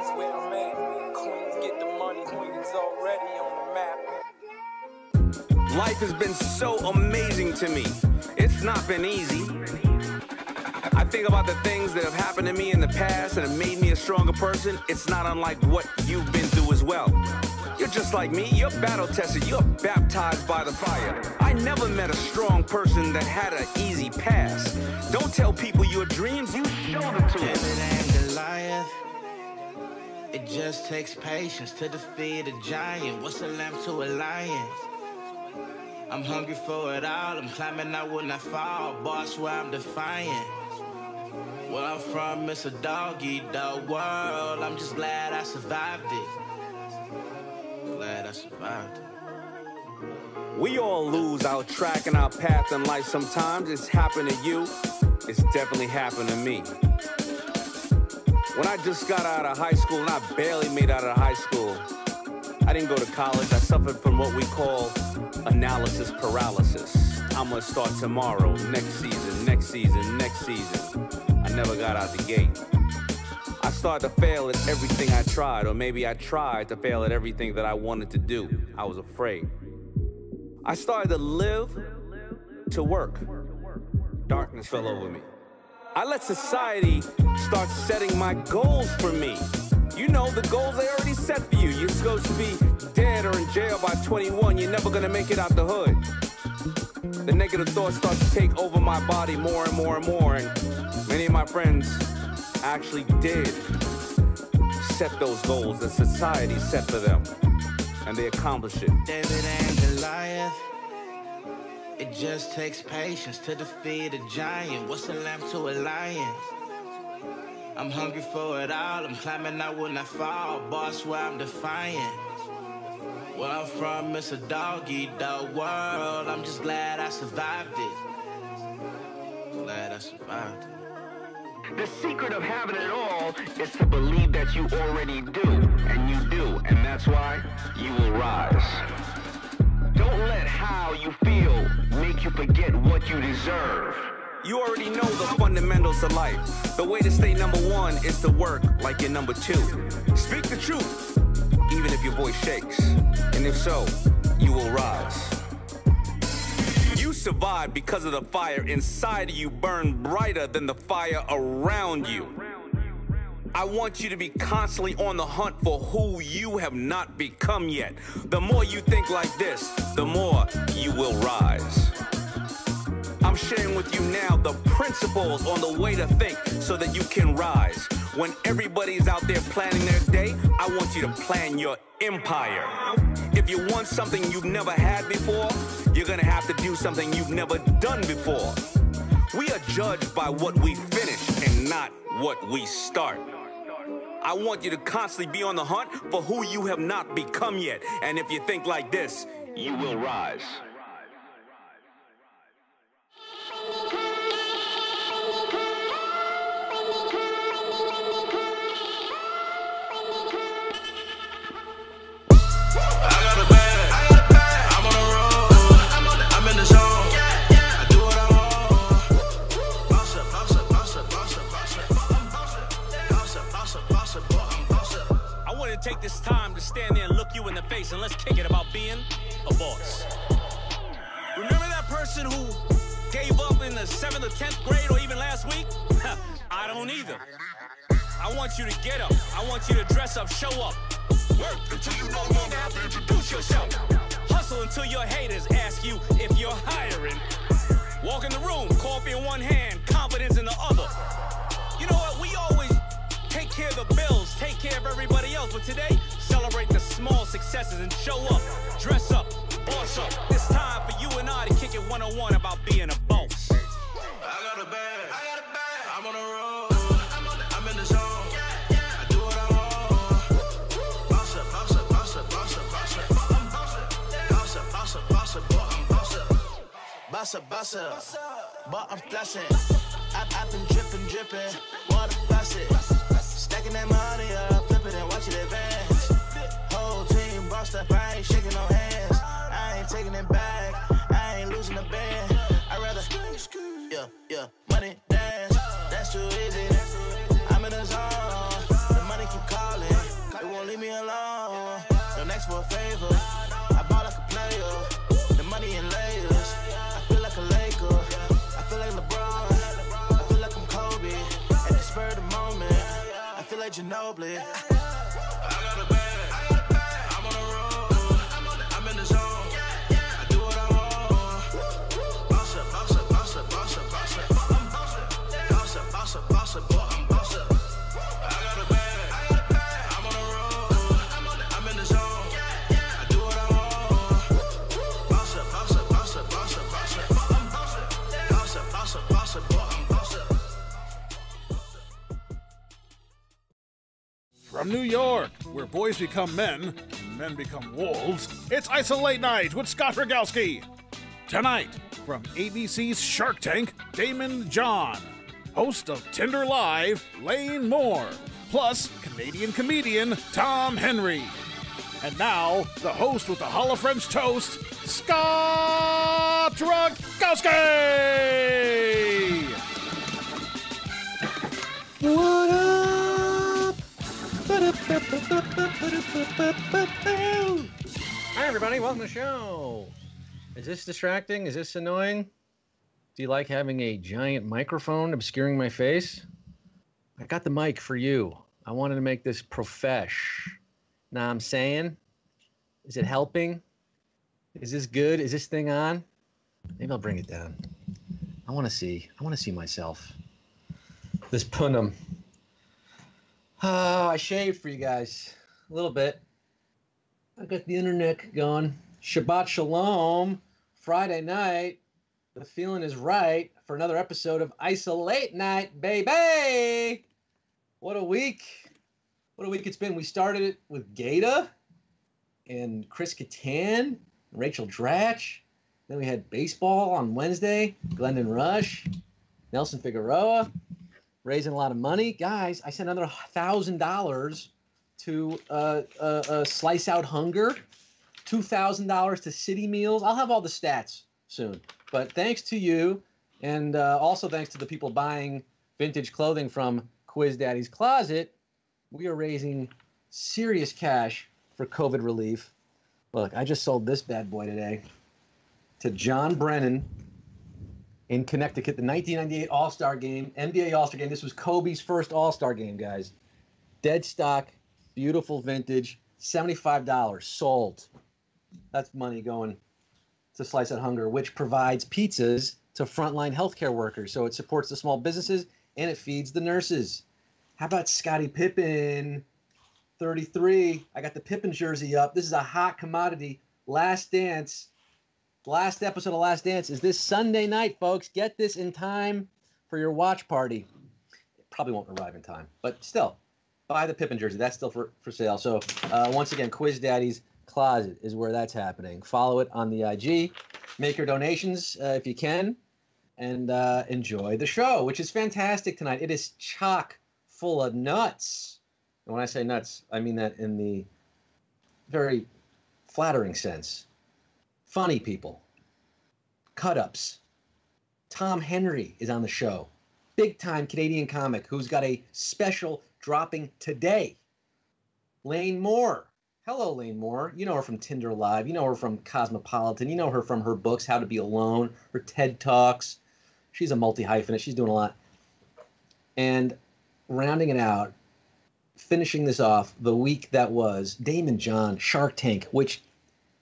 Queens where I'm at. Queens get the money, Queens already on the map. Life has been so amazing to me. It's not been easy. I think about the things that have happened to me in the past and have made me a stronger person. It's not unlike what you've been through as well. You're just like me, you're battle tested, you're baptized by the fire. I never met a strong person that had an easy past. Don't tell people your dreams, you show them to them. David and Goliath. It just takes patience to defeat a giant. What's a lamb to a lion? I'm hungry for it all. I'm climbing, I will not fall. Boss, where I'm defiant. Where I'm from, it's a dog eat dog world. I'm just glad I survived it. Glad I survived it. We all lose our track and our path in life sometimes. It's happened to you. It's definitely happened to me. When I just got out of high school, and I barely made out of high school, I didn't go to college. I suffered from what we call analysis paralysis. I'm gonna start tomorrow, next season, next season, next season. I never got out the gate. I started to fail at everything I tried, or maybe I tried to fail at everything that I wanted to do. I was afraid. I started to live to work. Darkness fell over me. I let society start setting my goals for me. You know, the goals they already set for you. You're supposed to be dead or in jail by 21. You're never gonna make it out the hood. The negative thoughts start to take over my body more and more and more. And many of my friends actually did set those goals that society set for them. And they accomplished it. David and Goliath. It just takes patience to defeat a giant. What's a lamb to a lion? I'm hungry for it all. I'm climbing, I will not fall. Boss, where I'm defiant. Where I'm from, it's a dog eat dog world. I'm just glad I survived it. Glad I survived it. The secret of having it all is to believe that you already do, and you do, and that's why you will rise. How you feel make you forget what you deserve. You already know the fundamentals of life. The way to stay number one is to work like you're number two. Speak the truth, even if your voice shakes. And if so, you will rise. You survive because of the fire inside of you burn brighter than the fire around you. I want you to be constantly on the hunt for who you have not become yet. The more you think like this, the more you will rise. I'm sharing with you now the principles on the way to think so that you can rise. When everybody's out there planning their day, I want you to plan your empire. If you want something you've never had before, you're gonna have to do something you've never done before. We are judged by what we finish and not what we start. I want you to constantly be on the hunt for who you have not become yet. And if you think like this, you will rise. Take this time to stand there and look you in the face and let's kick it about being a boss. Remember that person who gave up in the seventh or tenth grade or even last week? I don't either. I want you to get up. I want you to dress up, show up. Work until you no longer have to introduce yourself. Hustle until your haters ask you if you're hiring. Walk in the room, coffee in one hand, confidence in the other. Care of the bills, take care of everybody else. But today, celebrate the small successes and show up, dress up, boss up. It's time for you and I to kick it 101 about being a boss. I got a bag. I got a bag. I'm on. I'm in the zone. I do what I want. Boss up, boss up, boss up, boss up, boss up. I'm boss up. Boss up, boss up, boss up, boss up. Boss up, boss up. But I'm flashing. I've been dripping, dripping. Water faucet. Stacking that money up, flip it and watch it advance. Whole team bossed up, I ain't shaking no hands. I ain't taking it back. I ain't losing the band. I'd rather, yeah, yeah, Ginobili. From New York, where boys become men and men become wolves, it's Isolate Night with Scott Rogowsky. Tonight, from ABC's Shark Tank, Daymond John. Host of Tinder Live, Lane Moore. Plus, Canadian comedian Tom Henry. And now, the host with the Hall of French toast, Scott Rogowsky! What up? Hi, everybody. Welcome to the show. Is this distracting? Is this annoying? Do you like having a giant microphone obscuring my face? I got the mic for you. I wanted to make this profesh. Now I'm saying, is it helping? Is this good? Is this thing on? Maybe I'll bring it down. I want to see. I want to see myself. This punum. Oh, I shaved for you guys a little bit. I got the internet going. Shabbat Shalom. Friday night. The feeling is right for another episode of Isolate Night, baby. What a week. What a week it's been. We started it with Gata and Chris Kattan and Rachel Dratch. Then we had baseball on Wednesday. Glendon Rusch, Nelson Figueroa raising a lot of money. Guys, I sent another thousand dollars to uh, uh, uh, Slice Out Hunger, two thousand dollars to City Meals. I'll have all the stats soon. But thanks to you, and uh, also thanks to the people buying vintage clothing from Quiz Daddy's Closet, we are raising serious cash for COVID relief. Look, I just sold this bad boy today to John Brennan in Connecticut, the 1998 All Star Game, NBA All Star Game. This was Kobe's first All Star Game, guys. Dead stock, beautiful vintage, $75 sold. That's money going to Slice Out Hunger, which provides pizzas to frontline healthcare workers. So it supports the small businesses and it feeds the nurses. How about Scottie Pippen? 33. I got the Pippen jersey up. This is a hot commodity. Last Dance. Last episode of Last Dance is this Sunday night, folks. Get this in time for your watch party. It probably won't arrive in time, but still, buy the Pippen jersey. That's still for, for sale. So, uh, once again, Quiz Daddy's Closet is where that's happening. Follow it on the IG. Make your donations uh, if you can, and uh, enjoy the show, which is fantastic tonight. It is chock full of nuts. And when I say nuts, I mean that in the very flattering sense. Funny people, cut ups. Tom Henry is on the show. Big time Canadian comic who's got a special dropping today. Lane Moore. Hello, Lane Moore. You know her from Tinder Live. You know her from Cosmopolitan. You know her from her books, How to Be Alone, her TED Talks. She's a multi hyphenate. She's doing a lot. And rounding it out, finishing this off, the week that was Daymond John, Shark Tank, which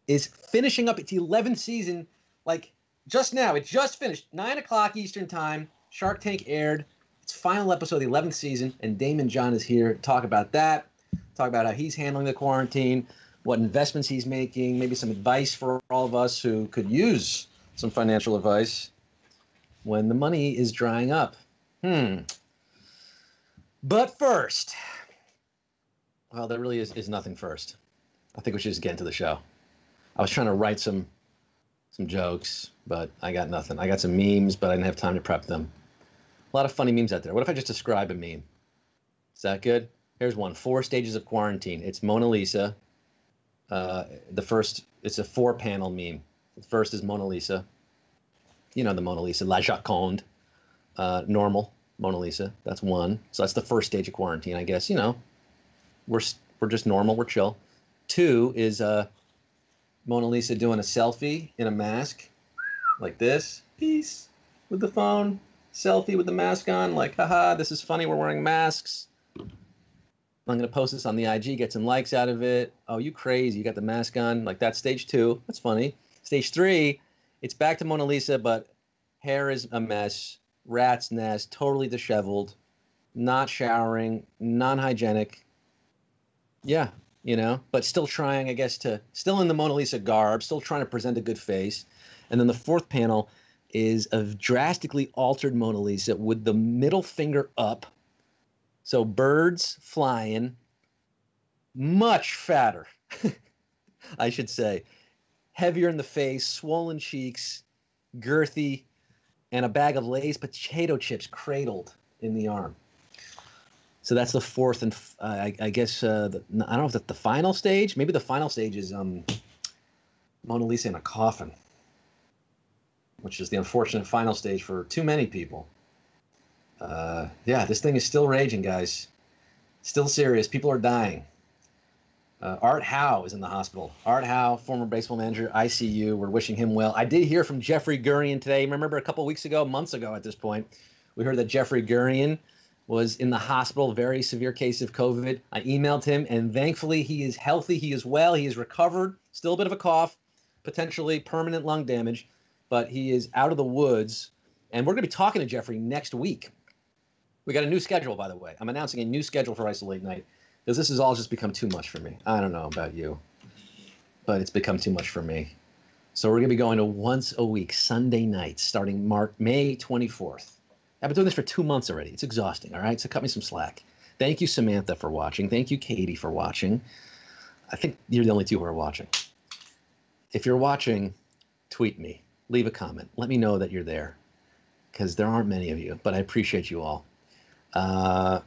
is finishing up its 11th season, like just now. It just finished, 9 o'clock Eastern Time. Shark Tank aired its final episode of the 11th season, and Daymond John is here to talk about that, talk about how he's handling the quarantine, what investments he's making, maybe some advice for all of us who could use some financial advice when the money is drying up. Hmm. But first, well, there really is, is nothing first. I think we should just get into the show. I was trying to write some some jokes, but I got nothing. I got some memes, but I didn't have time to prep them. A lot of funny memes out there. What if I just describe a meme? Is that good? Here's one: Four stages of quarantine. It's Mona Lisa. Uh, the first, it's a four-panel meme. The first is Mona Lisa. You know the Mona Lisa, La Joconde. Uh, normal Mona Lisa. That's one. So that's the first stage of quarantine, I guess. You know, we're we're just normal. We're chill. Two is uh, Mona Lisa doing a selfie in a mask, like this. Peace with the phone. Selfie with the mask on, like, haha, this is funny. We're wearing masks. I'm gonna post this on the IG, get some likes out of it. Oh, you crazy? You got the mask on? Like that's stage two. That's funny. Stage three, it's back to Mona Lisa, but hair is a mess, rat's nest, totally disheveled, not showering, non-hygienic. Yeah, you know, but still trying, I guess, to still in the Mona Lisa garb, still trying to present a good face. And then the fourth panel is a drastically altered Mona Lisa with the middle finger up. So birds flying, much fatter, I should say. Heavier in the face, swollen cheeks, girthy, and a bag of Lay's potato chips cradled in the arm. So that's the fourth and uh, I, I guess uh, the, I don't know if that's the final stage. Maybe the final stage is um, Mona Lisa in a coffin, which is the unfortunate final stage for too many people. Uh, yeah, this thing is still raging, guys. Still serious. People are dying. Uh, Art Howe is in the hospital. Art Howe, former baseball manager, ICU. We're wishing him well. I did hear from Jeffrey Gurian today. Remember a couple weeks ago, months ago at this point, we heard that Jeffrey Gurian was in the hospital, very severe case of COVID. I emailed him, and thankfully he is healthy. He is well. He is recovered. Still a bit of a cough, potentially permanent lung damage, but he is out of the woods. And we're going to be talking to Jeffrey next week. We got a new schedule, by the way. I'm announcing a new schedule for Isolate Night because this has all just become too much for me. I don't know about you, but it's become too much for me. So we're going to be going to once a week, Sunday nights, starting March, May 24th. I've been doing this for two months already. It's exhausting, all right? So cut me some slack. Thank you, Samantha, for watching. Thank you, Katie, for watching. I think you're the only two who are watching. If you're watching, tweet me, leave a comment. Let me know that you're there because there aren't many of you, but I appreciate you all. Uh,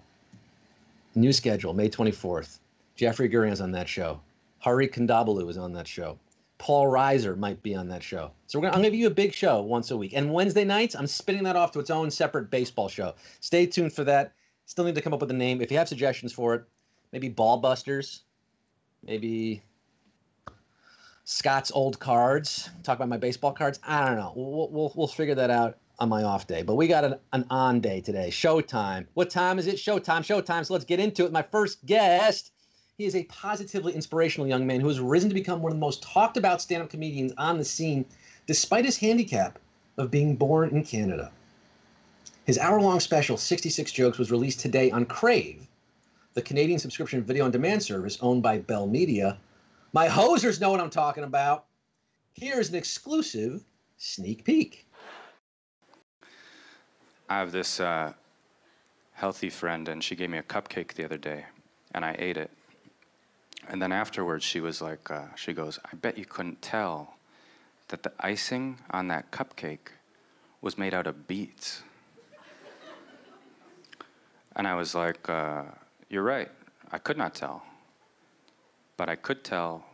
new schedule, May 24th. Jeffrey Gurian's on that show. Hari Kondabolu is on that show. Paul Reiser might be on that show. So we're gonna, I'm going to give you a big show once a week. And Wednesday nights, I'm spinning that off to its own separate baseball show. Stay tuned for that. Still need to come up with a name. If you have suggestions for it, maybe Ball Busters, maybe Scott's Old Cards. Talk about my baseball cards. I don't know. We'll, we'll, we'll figure that out on my off day. But we got an, an on day today. Showtime. What time is it? Showtime. Showtime. So let's get into it. My first guest. He is a positively inspirational young man who has risen to become one of the most talked about stand up comedians on the scene, despite his handicap of being born in Canada. His hour long special, 66 Jokes, was released today on Crave, the Canadian subscription video on demand service owned by Bell Media. My hosers know what I'm talking about. Here's an exclusive sneak peek. I have this uh, healthy friend, and she gave me a cupcake the other day, and I ate it. And then afterwards, she was like, uh, she goes, I bet you couldn't tell that the icing on that cupcake was made out of beets. And I was like, uh, You're right. I could not tell. But I could tell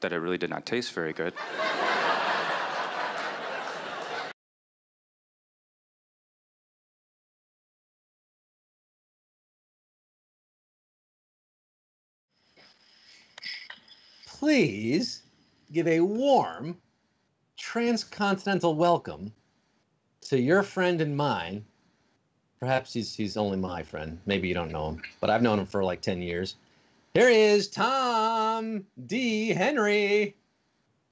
that it really did not taste very good. Please give a warm transcontinental welcome to your friend and mine. Perhaps he's, he's only my friend. Maybe you don't know him, but I've known him for like 10 years. Here he is, Tom D. Henry.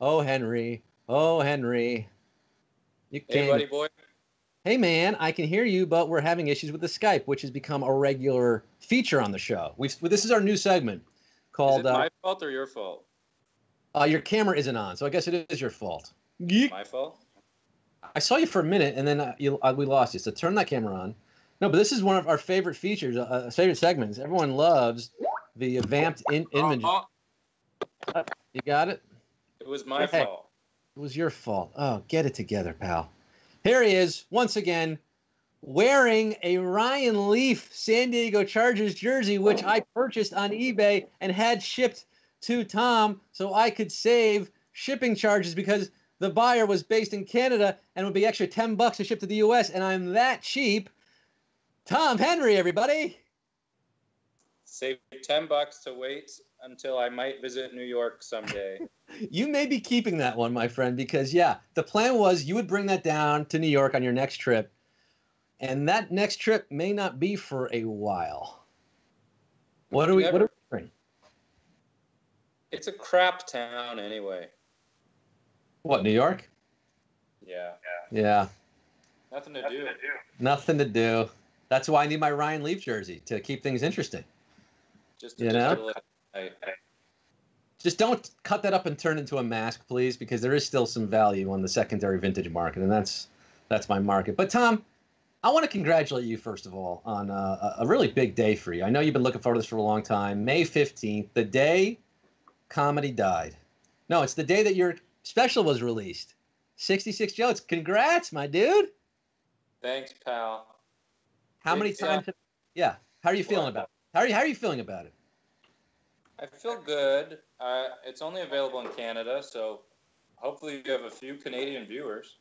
Oh, Henry. Oh, Henry. You Hey, can't- buddy boy. Hey, man, I can hear you, but we're having issues with the Skype, which has become a regular feature on the show. We've, this is our new segment called. Is it uh, my fault or your fault? Uh, Your Camera Isn't On, so I guess it is your fault. Geek. My fault? I saw you for a minute, and then uh, you, uh, we lost you. So turn that camera on. No, but this is one of our favorite features, uh, uh, favorite segments. Everyone loves the vamped in, image. Uh, You got it? it was my Hey. fault. It was your fault. Oh, get it together, pal. Here he is, once again, wearing a Ryan Leaf San Diego Chargers jersey, which I purchased on eBay and had shipped to Tom so I could save shipping charges because the buyer was based in Canada and would be extra 10 bucks to ship to the US, and I'm that cheap. Tom Henry, everybody. Save 10 bucks to wait until I might visit New York someday. You may be keeping that one, my friend, because yeah, the plan was you would bring that down to New York on your next trip, and that next trip may not be for a while. What are we? What are ever- we doing? It's a crap town anyway. What? New York? Yeah. Yeah. Nothing to do. Nothing to do. That's why I need my Ryan Leaf jersey to keep things interesting. Just to You know? to I, Just don't cut that up and turn into a mask, please, because there is still some value on the secondary vintage market, and that's that's my market. But Tom, I want to congratulate you first of all on a, a really big day for you. I know you've been looking forward to this for a long time. May fifteenth, the day comedy died. No, it's the day that your special was released. Sixty-six jokes. Congrats, my dude. thanks, pal. How many uh, times? yeah. How are you feeling about it? How are you? How are you feeling about it? I feel good. Uh, it's only available in Canada, so hopefully you have a few Canadian viewers.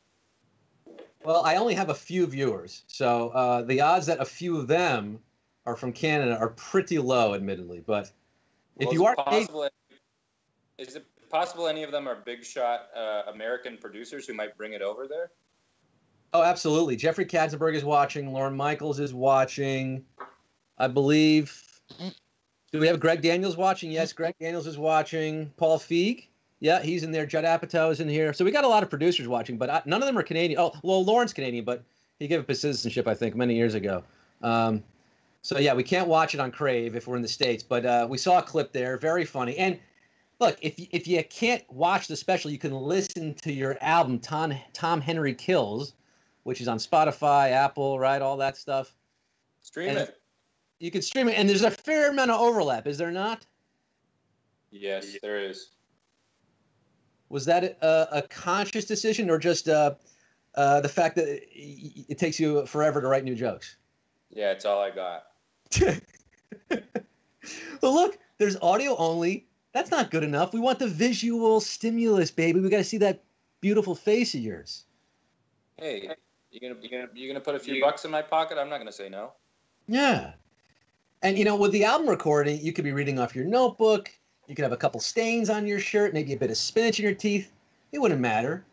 Well, I only have a few viewers, so uh, the odds that a few of them are from Canada are pretty low, admittedly. But if Well, you are possible, is it possible any of them are big shot uh, American producers who might bring it over there? oh, absolutely. Jeffrey Katzenberg is watching. Lorne Michaels is watching. I believe. Do we have Greg Daniels watching? Yes, Greg Daniels is watching. Paul Feig. Yeah, he's in there. Judd Apatow is in here. So we got a lot of producers watching, but I, none of them are Canadian. Oh, well, Lorne's Canadian, but he gave up his citizenship, I think, many years ago. Um, so yeah, we can't watch it on Crave if we're in the states, but uh, we saw a clip there, very funny. And look, if you- if you can't watch the special, you can listen to your album Tom Tom Henry Kills, which is on Spotify, Apple, right, all that stuff. Stream And- it. You can stream it, and there's a fair amount of overlap, is there not? Yes, there is. Was that a, a conscious decision, or just uh, uh, the fact that it, it takes you forever to write new jokes? Yeah, it's all I got. well, look, there's audio only. That's not good enough. We want the visual stimulus, baby. We got to see that beautiful face of yours. Hey, you gonna you gonna you gonna put a few bucks in my pocket? I'm not gonna say no. Yeah. And you know, with the album recording, you could be reading off your notebook. You could have a couple stains on your shirt, maybe a bit of spinach in your teeth. It wouldn't matter.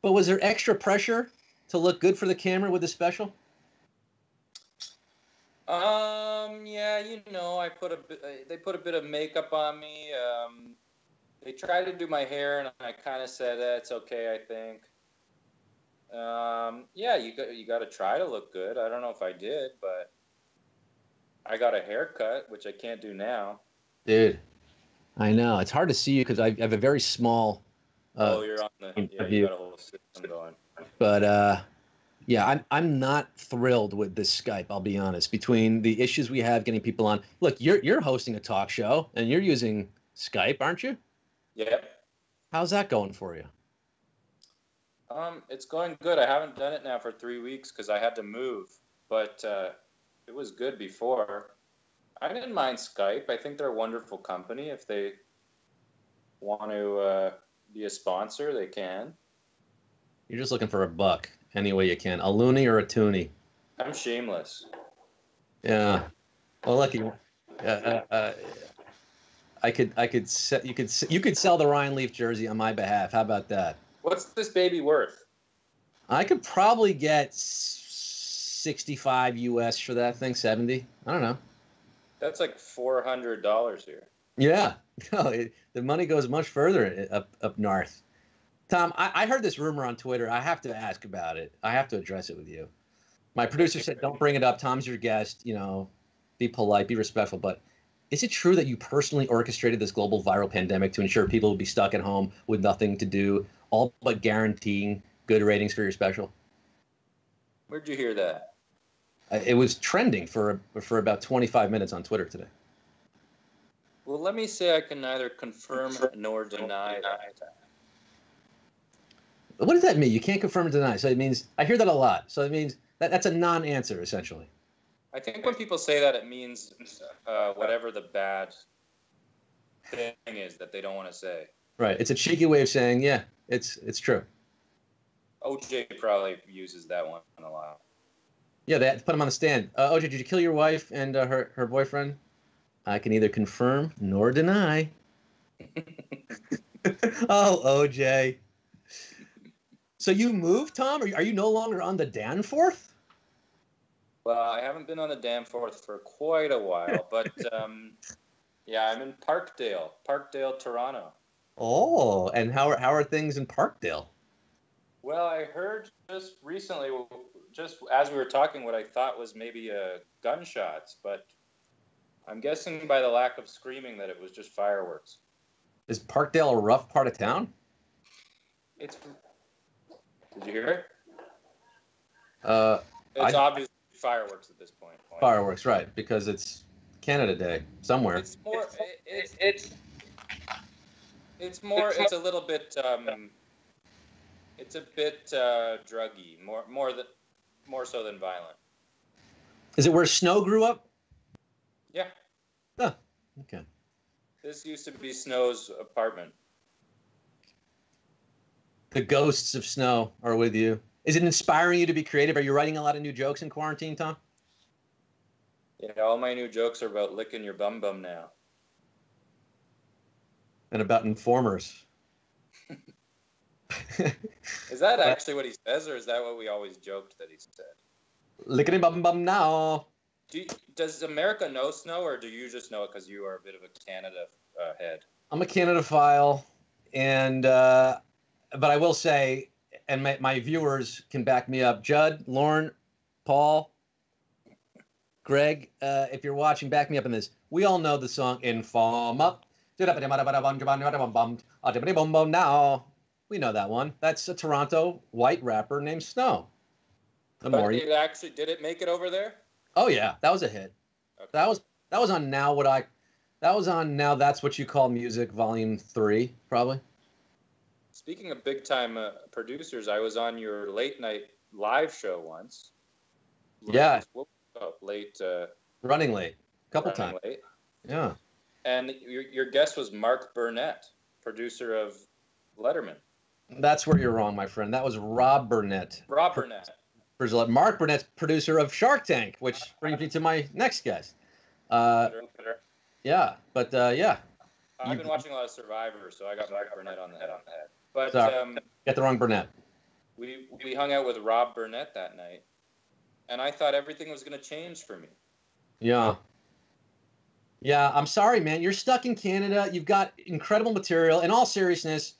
But was there extra pressure to look good for the camera with the special? Um, yeah, you know, I put a bit, uh, they put a bit of makeup on me. Um, they tried to do my hair, and I kind of said eh, it's okay. I think. Um, yeah, you got you got to try to look good. I don't know if I did, but I got a haircut, which I can't do now. Dude, I know. It's hard to see you because I have a very small. Uh, oh, you're on the yeah, you got a whole system going. but uh, yeah, I'm I'm not thrilled with this Skype. I'll be honest. Between the issues we have getting people on, look, you're you're hosting a talk show and you're using Skype, aren't you? Yep. How's that going for you? Um, it's going good. I haven't done it now for three weeks because I had to move, but uh, it was good before. I didn't mind Skype. I think they're a wonderful company. If they want to uh, be a sponsor, they can. You're just looking for a buck any way you can, a loonie or a toonie. I'm shameless. Yeah. Well, lucky. Uh, uh, uh, I could I could se- you could se- you could sell the Ryan Leaf jersey on my behalf. How about that? What's this baby worth? I could probably get 65 US for that thing, 70. I don't know. That's like four hundred dollars here. Yeah, no, it, the money goes much further up up north. Tom, I, I heard this rumor on Twitter. I have to ask about it. I have to address it with you. My producer said, "Don't bring it up. Tom's your guest. You know, be polite, be respectful." But is it true that you personally orchestrated this global viral pandemic to ensure people would be stuck at home with nothing to do, all but guaranteeing good ratings for your special? Where'd you hear that? It was trending for for about 25 minutes on Twitter today. Well, let me say I can neither confirm nor deny that. What does that mean? You can't confirm or deny. So it means I hear that a lot. So it means that, that's a non-answer essentially. I think when people say that, it means uh, whatever the bad thing is that they don't want to say. Right. It's a cheeky way of saying, yeah, it's it's true. OJ probably uses that one a lot. Yeah, they put him on the stand. Uh, OJ, did you kill your wife and uh, her her boyfriend? I can neither confirm nor deny. oh, OJ. So you moved, Tom? Are you, are you no longer on the Danforth? Well, I haven't been on the Danforth for quite a while, but um, yeah, I'm in Parkdale, Parkdale, Toronto. Oh, and how are how are things in Parkdale? Well, I heard just recently, just as we were talking, what I thought was maybe uh, gunshots, but I'm guessing by the lack of screaming that it was just fireworks. Is Parkdale a rough part of town? It's. Did you hear it? Uh, It's I- obviously fireworks at this point. fireworks, right? Because it's Canada Day somewhere. It's more. it- It's it's it's more. It's a little bit. Um, it's a bit uh, druggy. More more than more so than violent. Is it where Snow grew up? Yeah. Oh, okay. This used to be Snow's apartment. The ghosts of Snow are with you. Is it inspiring you to be creative? Are you writing a lot of new jokes in quarantine, Tom? You know, all my new jokes are about licking your bum bum now. And about informers? Is that actually what he says, or is that what we always joked that he said? Lickety bum bum now. Do you, does America know Snow, or do you just know it because you are a bit of a Canada uh, head? I'm a Canada file, and uh, but I will say, and my, my viewers can back me up. Judd, Lorne, Paul, Greg, uh, if you're watching, back me up in this. We all know the song "Informer." Now we know that one. That's a Toronto white rapper named Snow. The But more you, actually did it make it over there? oh yeah, that was a hit. Okay. That was that was on now what I that was on now that's what you call music volume three probably. Speaking of big time uh, producers, I was on your late night live show once. Yeah. What- oh, late. Uh, Running late, a couple running times. Late. Yeah. And your, your guest was Mark Burnett, producer of Letterman. That's where you're wrong, my friend. That was Rob Burnett. Rob Burnett. Mark Burnett's producer of Shark Tank, which brings me to my next guest. Uh, yeah, but uh, yeah, I've been watching a lot of Survivor, so I got Mark Burnett on the head on the head. But um, get the wrong Burnett. we we hung out with Rob Burnett that night, and I thought everything was going to change for me. Yeah. Yeah, I'm sorry, man. You're stuck in Canada. You've got incredible material. In all seriousness,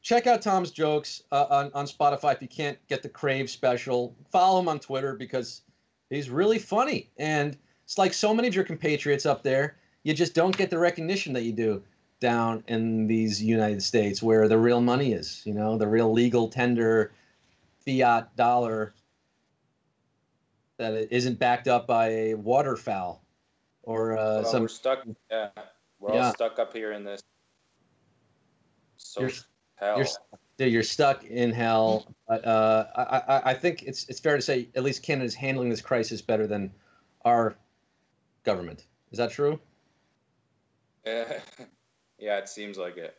check out Tom's jokes uh, on, on Spotify if you can't get the Crave special. Follow him on Twitter because he's really funny. And it's like so many of your compatriots up there, you just don't get the recognition that you do down in these United States where the real money is, you know, the real legal tender fiat dollar that isn't backed up by a waterfowl or uh, well, some we're stuck. Yeah, we're Yeah. all stuck up here in this. So You're- hell. you're dude, you're stuck in hell. But uh, I, I, I think it's it's fair to say at least Canada's handling this crisis better than our government. Is that true? yeah, it seems like it.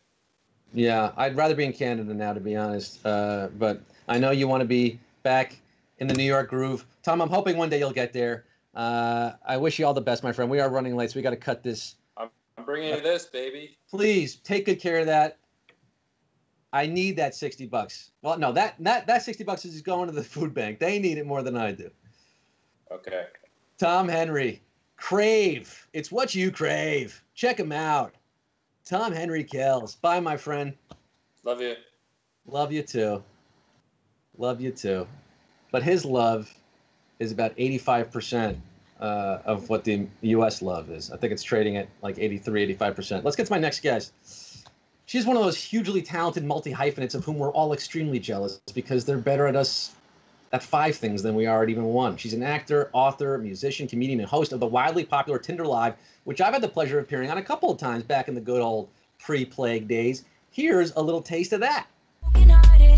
Yeah, I'd rather be in Canada now, to be honest. Uh, but I know you want to be back in the New York groove. Tom, I'm hoping one day you'll get there. Uh, I wish you all the best, my friend. We are running late, so we got to cut this. I'm bringing you this, baby. Please take good care of that. I need that 60 bucks. Well, no, that that that 60 bucks is going to the food bank. They need it more than I do. Okay. Tom Henry, crave. It's what you crave. Check him out. Tom Henry Kills. Bye, my friend. Love you. Love you too. Love you too. But his love is about 85% uh, of what the U.S. love is. I think it's trading at like 83, 85%. Let's get to my next guest. She's one of those hugely talented multi hyphenates of whom we're all extremely jealous because they're better at us at five things than we are at even one. She's an actor, author, musician, comedian, and host of the wildly popular Tinder Live, which I've had the pleasure of appearing on a couple of times back in the good old pre plague days. Here's a little taste of that.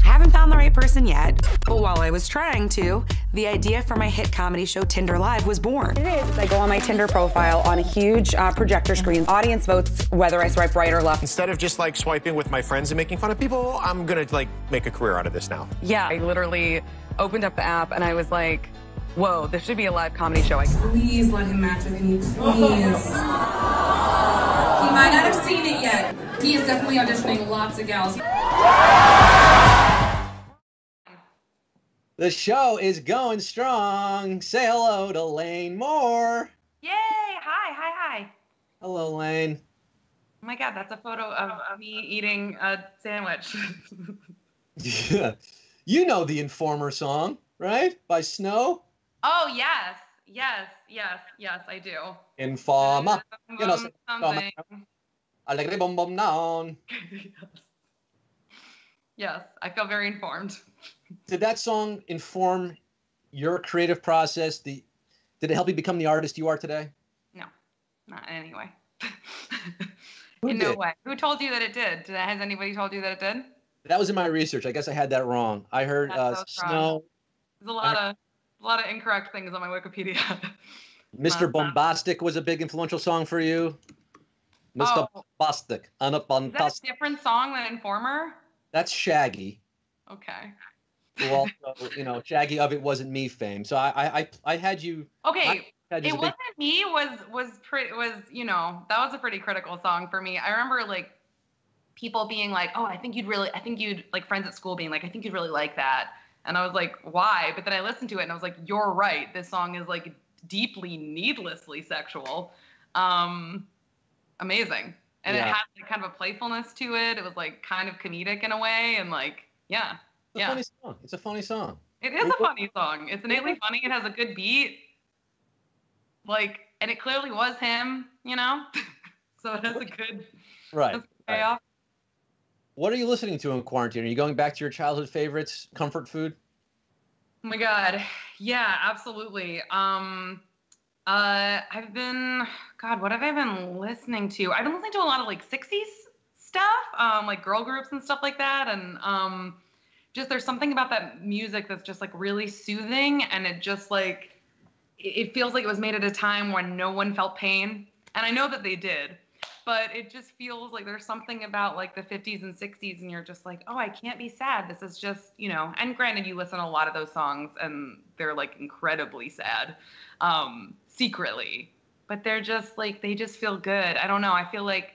Haven't found the right person yet, but while I was trying to, the idea for my hit comedy show Tinder Live was born. It is. I go on my Tinder profile on a huge uh, projector screen. Audience votes whether I swipe right or left. Instead of just like swiping with my friends and making fun of people, I'm gonna like make a career out of this now. Yeah, I literally opened up the app and I was like, whoa, this should be a live comedy show. I Please let him match with me, please. he might not have seen it yet. He is definitely auditioning lots of gals. The show is going strong. Say hello to Lane Moore. Yay! Hi, hi, hi. Hello, Lane. Oh my god, that's a photo of me eating a sandwich. Yeah. You know the Informer song, right? By Snow? oh yes, yes, yes, yes, I do. Informer. You know, something. Alegre bom bom down. Yes, I feel very informed. Did that song inform your creative process? The did it help you become the artist you are today? No, not in any way. Who in no way. Who told you that it did? did? Has anybody told you that it did? That was in my research. I guess I had that wrong. I heard uh, so. Snow, There's a lot of a lot of incorrect things on my Wikipedia. Mr. Bombastic was a big influential song for you. Mr. Oh. Bombastic, Is that a different song than Informer? That's Shaggy. Okay. Who also, you know, Shaggy of it wasn't me fame. So I, I, I, I had you. Okay. I had you it wasn't me was was pretty was you know that was a pretty critical song for me i remember like people being like oh i think you'd really i think you'd like friends at school being like i think you'd really like that and i was like why but then i listened to it and i was like you're right this song is like deeply needlessly sexual um amazing and it had like kind of a playfulness to it it was like kind of comedic in a way and like yeah It's a yeah funny song. It's a funny song. it is a funny song. It's innately funny. It has a good beat. Like, and it clearly was him, you know? so it has a good Right. payoff. What are you listening to in quarantine? Are you going back to your childhood favorites, comfort food? Oh my god. Yeah, absolutely. Um uh I've been God, what have I been listening to? I've been listening to a lot of like 60s stuff, um, like girl groups and stuff like that. And um just there's something about that music that's just like really soothing and it just like it it feels like it was made at a time when no one felt pain. And I know that they did, but it just feels like there's something about like the 50s and 60s, and you're just like, oh, I can't be sad. This is just, you know. And granted, you listen to a lot of those songs, and they're like incredibly sad, um, secretly, but they're just like they just feel good. I don't know. I feel like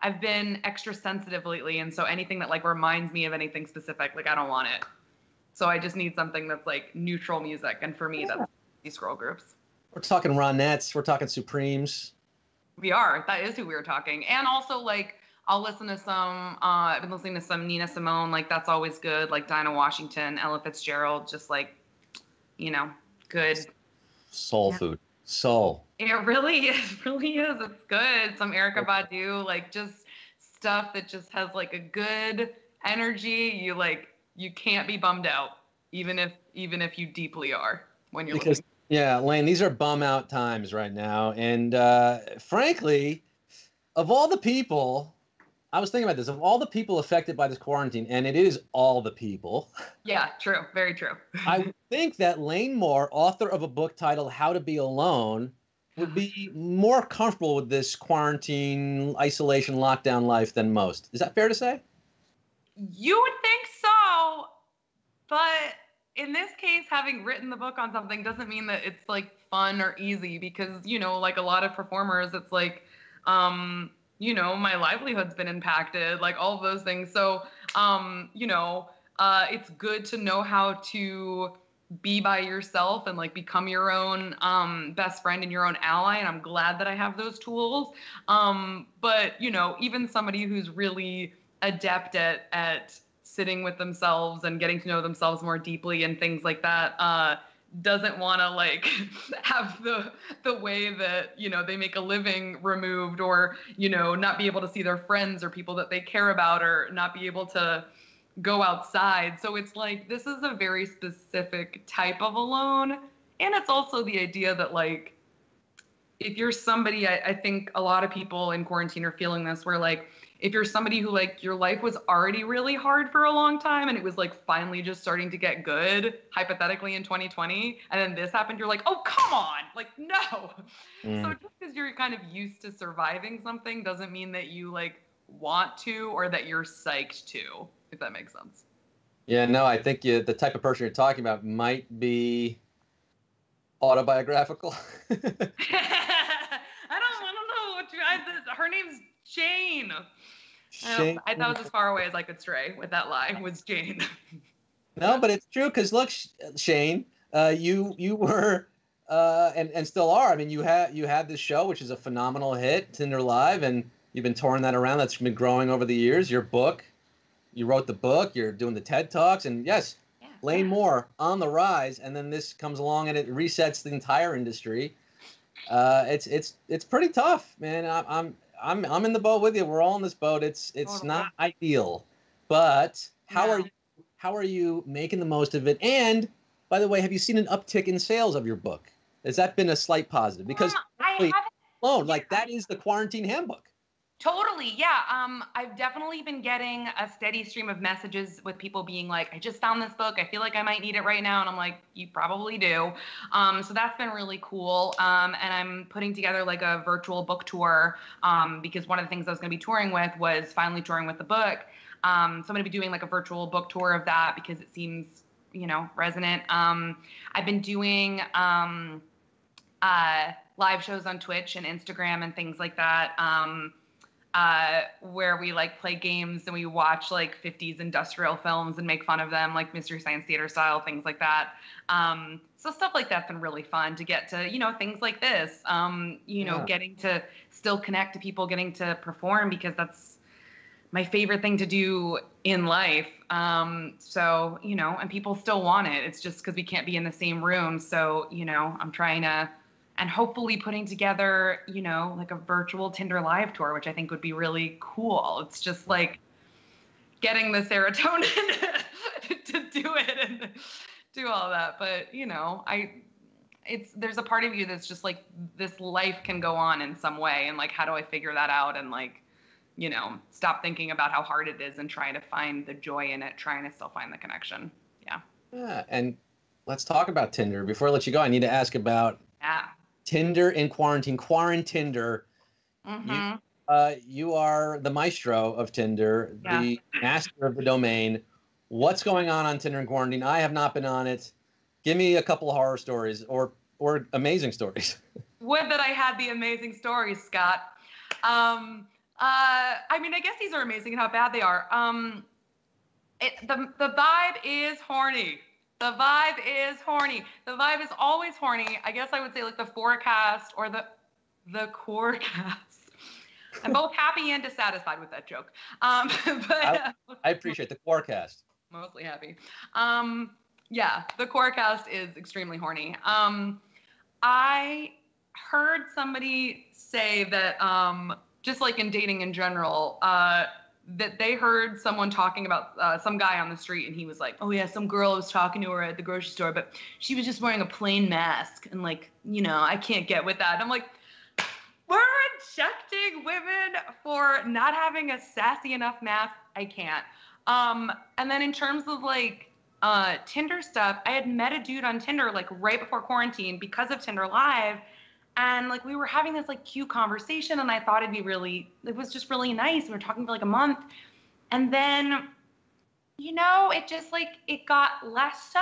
I've been extra sensitive lately, and so anything that like reminds me of anything specific, like I don't want it. So I just need something that's like neutral music, and for me, that's these girl groups. We're talking Ronettes. We're talking Supremes. We are. That is who we were talking. And also, like, I'll listen to some. Uh, I've been listening to some Nina Simone. Like, that's always good. Like Dinah Washington, Ella Fitzgerald. Just like, you know, good. Soul food. Soul. It really is. Really is. It's good. Some Erykah Badu. Like, just stuff that just has like a good energy. You like, you can't be bummed out, even if even if you deeply are when you're Because listening. Yeah, Lane, these are bum out times right now, and uh, frankly, of all the people, I was thinking about this. Of all the people affected by this quarantine, and it is all the people. Yeah. True. Very true. I think that Lane Moore, author of a book titled How to Be Alone, would be more comfortable with this quarantine, isolation, lockdown life than most. Is that fair to say? You would think so, but in this case, having written the book on something doesn't mean that it's like fun or easy because, you know, like a lot of performers, it's like, um, you know, my livelihood's been impacted, like all of those things. So, um, you know, uh, it's good to know how to be by yourself and like become your own um, best friend and your own ally. And I'm glad that I have those tools. Um, but, you know, even somebody who's really adept at at sitting with themselves and getting to know themselves more deeply and things like that uh doesn't want to like have the the way that you know they make a living removed or you know not be able to see their friends or people that they care about or not be able to go outside. So it's like this is a very specific type of alone and it's also the idea that like if you're somebody I, I think a lot of people in quarantine are feeling this where like if you're somebody who like your life was already really hard for a long time and it was like finally just starting to get good hypothetically in 2020 and then this happened you're like oh come on like no Mm. so just because you're kind of used to surviving something doesn't mean that you like want to or that you're psyched to if that makes sense Yeah, no, I think you, the type of person you're talking about might be autobiographical. i don't i don't know what you I, her name's jane Shane- I, that was as far away as I could stray with that lie. Was Jane? No, but it's true because look, Shane, uh, you you were uh, and and still are. I mean, you had you had this show, which is a phenomenal hit, Tinder Live, and you've been touring that around. That's been growing over the years. Your book, you wrote the book. You're doing the TED talks, and yes, Lane Moore on the rise. And then this comes along and it resets the entire industry. Uh, it's it's it's pretty tough, man. I, I'm I'm I'm in the boat with you. We're all in this boat. It's it's not ideal, but how are you how are you making the most of it? And by the way, have you seen an uptick in sales of your book? Has that been a slight positive? Because I wait, haven't alone, like that is the quarantine handbook. Totally, yeah. Um, I've definitely been getting a steady stream of messages with people being like, "I just found this book. I feel like I might need it right now," and I'm like, "You probably do." Um, so that's been really cool. Um, and I'm putting together like a virtual book tour um, because one of the things I was going to be touring with was finally touring with the book. Um, so I'm going to be doing like a virtual book tour of that because it seems, you know, resonant. Um, I've been doing. Uh, live shows on Twitch and Instagram and things like that. Um, uh, where we like play games and we watch like 50s industrial films and make fun of them, like Mystery Science Theater style, things like that. Um, so stuff like that's been really fun to get to, you know, things like this. Um, you know, Yeah. getting to still connect to people, getting to perform because that's my favorite thing to do in life. Um, so, you know, and people still want it. It's just because we can't be in the same room. So, you know, I'm trying to, and hopefully putting together, you know, like a virtual Tinder live tour, which I think would be really cool. It's just like getting the serotonin to do it and do all that. But, you know, I, it's there's a part of you that's just like this life can go on in some way and like how do i figure that out and like you know stop thinking about how hard it is and trying to find the joy in it trying to still find the connection yeah Yeah, and let's talk about Tinder. Before I let you go, I need to ask about yeah Tinder in quarantine. Quarantinder. hmm Uh, you are the maestro of Tinder, Yeah. the master of the domain. What's going on on Tinder in quarantine? I have not been on it. Give me a couple of horror stories or or amazing stories. would that i had the amazing stories scott um uh i mean i guess these are amazing and how bad they are um it the the vibe is horny the vibe is horny the vibe is always horny i guess i would say like the forecast or the the corecast i'm both happy and dissatisfied with that joke um but I, I appreciate the forecast. mostly happy. Um, yeah, the Corecast is extremely horny. Um, I heard somebody say that um, just like in dating in general, uh, that they heard someone talking about uh, some guy on the street, and he was like, "Oh yeah, some girl was talking to her at the grocery store, but she was just wearing a plain mask, and like, you know, I can't get with that." I'm like, we're rejecting women for not having a sassy enough mask. I can't. Um, and then in terms of like uh, Tinder stuff, I had met a dude on Tinder like right before quarantine because of Tinder Live. And like we were having this like cute conversation, and I thought it'd be really, it was just really nice. We were talking for like a month. And then, you know, it just like, it got less so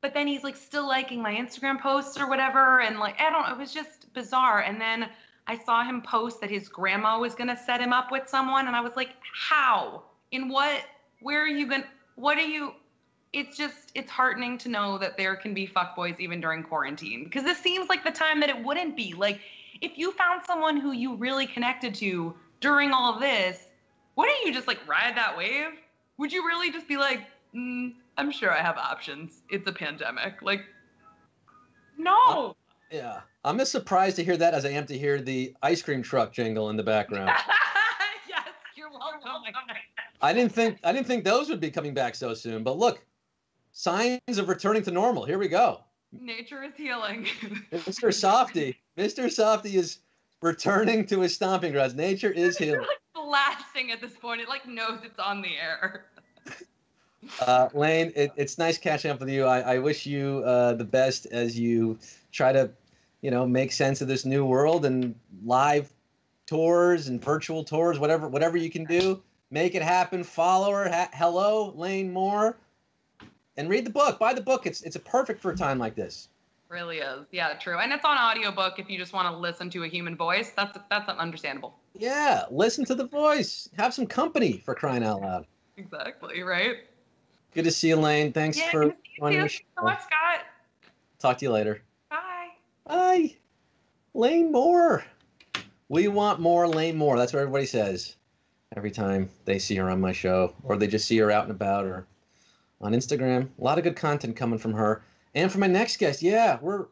but then he's like still liking my Instagram posts or whatever. And like, I don't know, it was just bizarre. And then I saw him post that his grandma was going to set him up with someone. And I was like, how? In what? Where are you going? What are you? It's just, it's heartening to know that there can be fuckboys even during quarantine because this seems like the time that it wouldn't be. Like, if you found someone who you really connected to during all of this, wouldn't you just like ride that wave? Would you really just be like, mm, I'm sure I have options. It's a pandemic. Like, no. Yeah, I'm as surprised to hear that as I am to hear the ice cream truck jingle in the background. yes, you're welcome. I didn't think I didn't think those would be coming back so soon. But look, signs of returning to normal. Here we go. Nature is healing. Mr. Softee, Mr. Softee is returning to his stomping grounds. Nature is healing. like blasting at this point. It like knows it's on the air. Uh, Lane, it, it's nice catching up with you. I, I wish you uh, the best as you try to, you know, make sense of this new world and live tours and virtual tours, whatever whatever you can do. Make it happen. Follow her. Ha- hello, Lane Moore, and read the book. Buy the book. It's it's a perfect for a time like this. Really is. Yeah, true. And it's on audiobook if you just want to listen to a human voice. That's that's understandable. Yeah, listen to the voice. Have some company for crying out loud. Exactly, right? Good to see you, Lane. Thanks Yeah, for good to see you joining Thanks so much, Scott. Talk to you later. Bye. Bye. Lane Moore. We want more Lane Moore. That's what everybody says every time they see her on my show or they just see her out and about or on Instagram. A lot of good content coming from her. And for my next guest, yeah, we're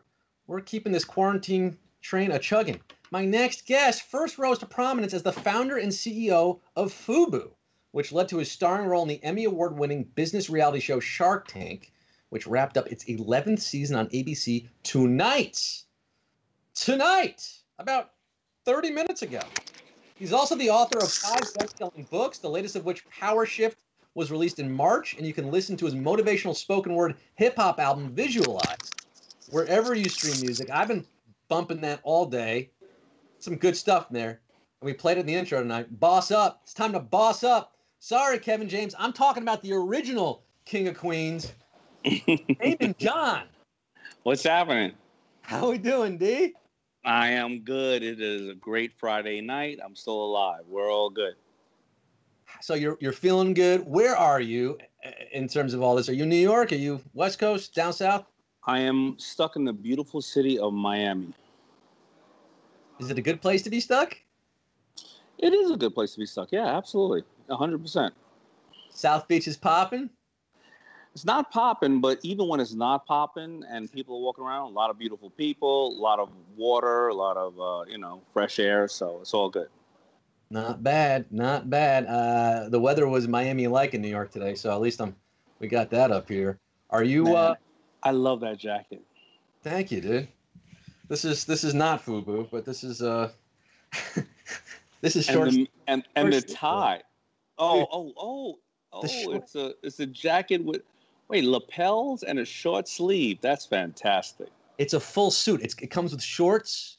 we're keeping this quarantine train a chugging. My next guest first rose to prominence as the founder and CEO of Fubu, which led to his starring role in the Emmy Award winning business reality show Shark Tank, which wrapped up its 11th season on ABC tonight. Tonight, about 30 minutes ago. He's also the author of five best selling books, the latest of which, Power Shift, was released in March, and you can listen to his motivational spoken word hip hop album, Visualize, wherever you stream music. I've been bumping that all day. Some good stuff in there. And we played it in the intro tonight. Boss up. It's time to boss up. Sorry, Kevin James. I'm talking about the original King of Queens, Daymond John. What's happening? How are we doing, D? I am good. It is a great Friday night. I'm still alive. We're all good. So you're you're feeling good. Where are you uh, in terms of all this? Are you New York? Are you West Coast? Down south? I am stuck in the beautiful city of Miami. Is it a good place to be stuck? It is a good place to be stuck. Yeah, absolutely. 100%. South Beach is popping. It's not popping, but even when it's not popping and people are walking around, a lot of beautiful people, a lot of water, a lot of, uh, you know, fresh air. So it's all good. Not bad, not bad. Uh, the weather was Miami like in New York today, so at least I'm we got that up here. Are you? Man, uh I love that jacket. Thank you, dude. This is this is not FUBU, but this is uh this is short. And the, and, and the tie. Oh, oh, oh, oh! It's a it's a jacket with wait lapels and a short sleeve. That's fantastic. It's a full suit. It's, it comes with shorts.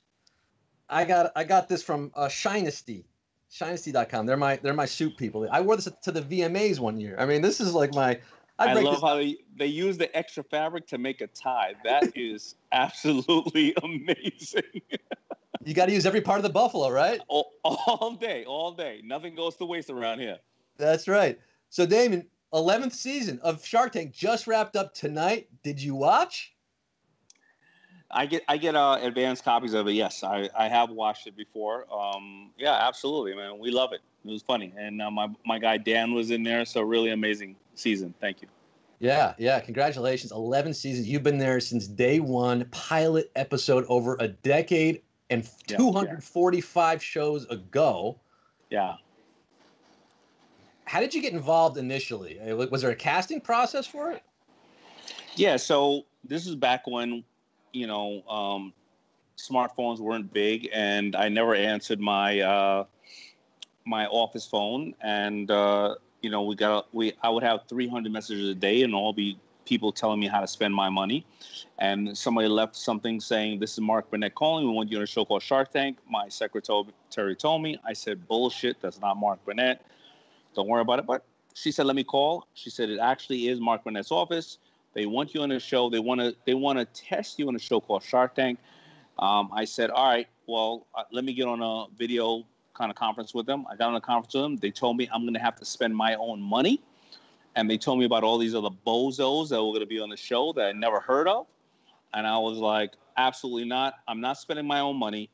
I got I got this from uh, Shinesty, Shinesty.com. They're my they're my suit people. I wore this to the VMAs one year. I mean, this is like my. I, break love this- how they, they use the extra fabric to make a tie. That is absolutely amazing. You got to use every part of the buffalo, right? all, all day, all day. Nothing goes to waste around here. That's right. So, Daymond, 11th season of Shark Tank just wrapped up tonight. Did you watch? I get I get uh, advanced copies of it. Yes, I, I have watched it before. Um, yeah, absolutely, man. We love it. It was funny, and uh, my my guy Dan was in there. So really amazing season. Thank you. Yeah, yeah. Congratulations. 11 seasons. You've been there since day one. Pilot episode over a decade and Yeah, 245 shows ago. Yeah. How did you get involved initially? Uh, Was there a casting process for it? Yeah, so this is back when, you know, um, smartphones weren't big, and I never answered my uh, my office phone, and uh, you know, we got we I would have 300 messages a day, and all be people telling me how to spend my money, and somebody left something saying, "This is Mark Burnett calling. We want you on a show called Shark Tank." My secretary told me. I said, "Bullshit. That's not Mark Burnett. Don't worry about it." But she said, "Let me call." She said, "It actually is Mark Burnett's office." They want you on a show. They want to. They want to test you on a show called Shark Tank. Um, I said, all right. Well, uh, let me get on a video kind of conference with them. I got on a conference with them. They told me I'm going to have to spend my own money, and they told me about all these other bozos that were going to be on the show that I never heard of. And I was like, absolutely not. I'm not spending my own money.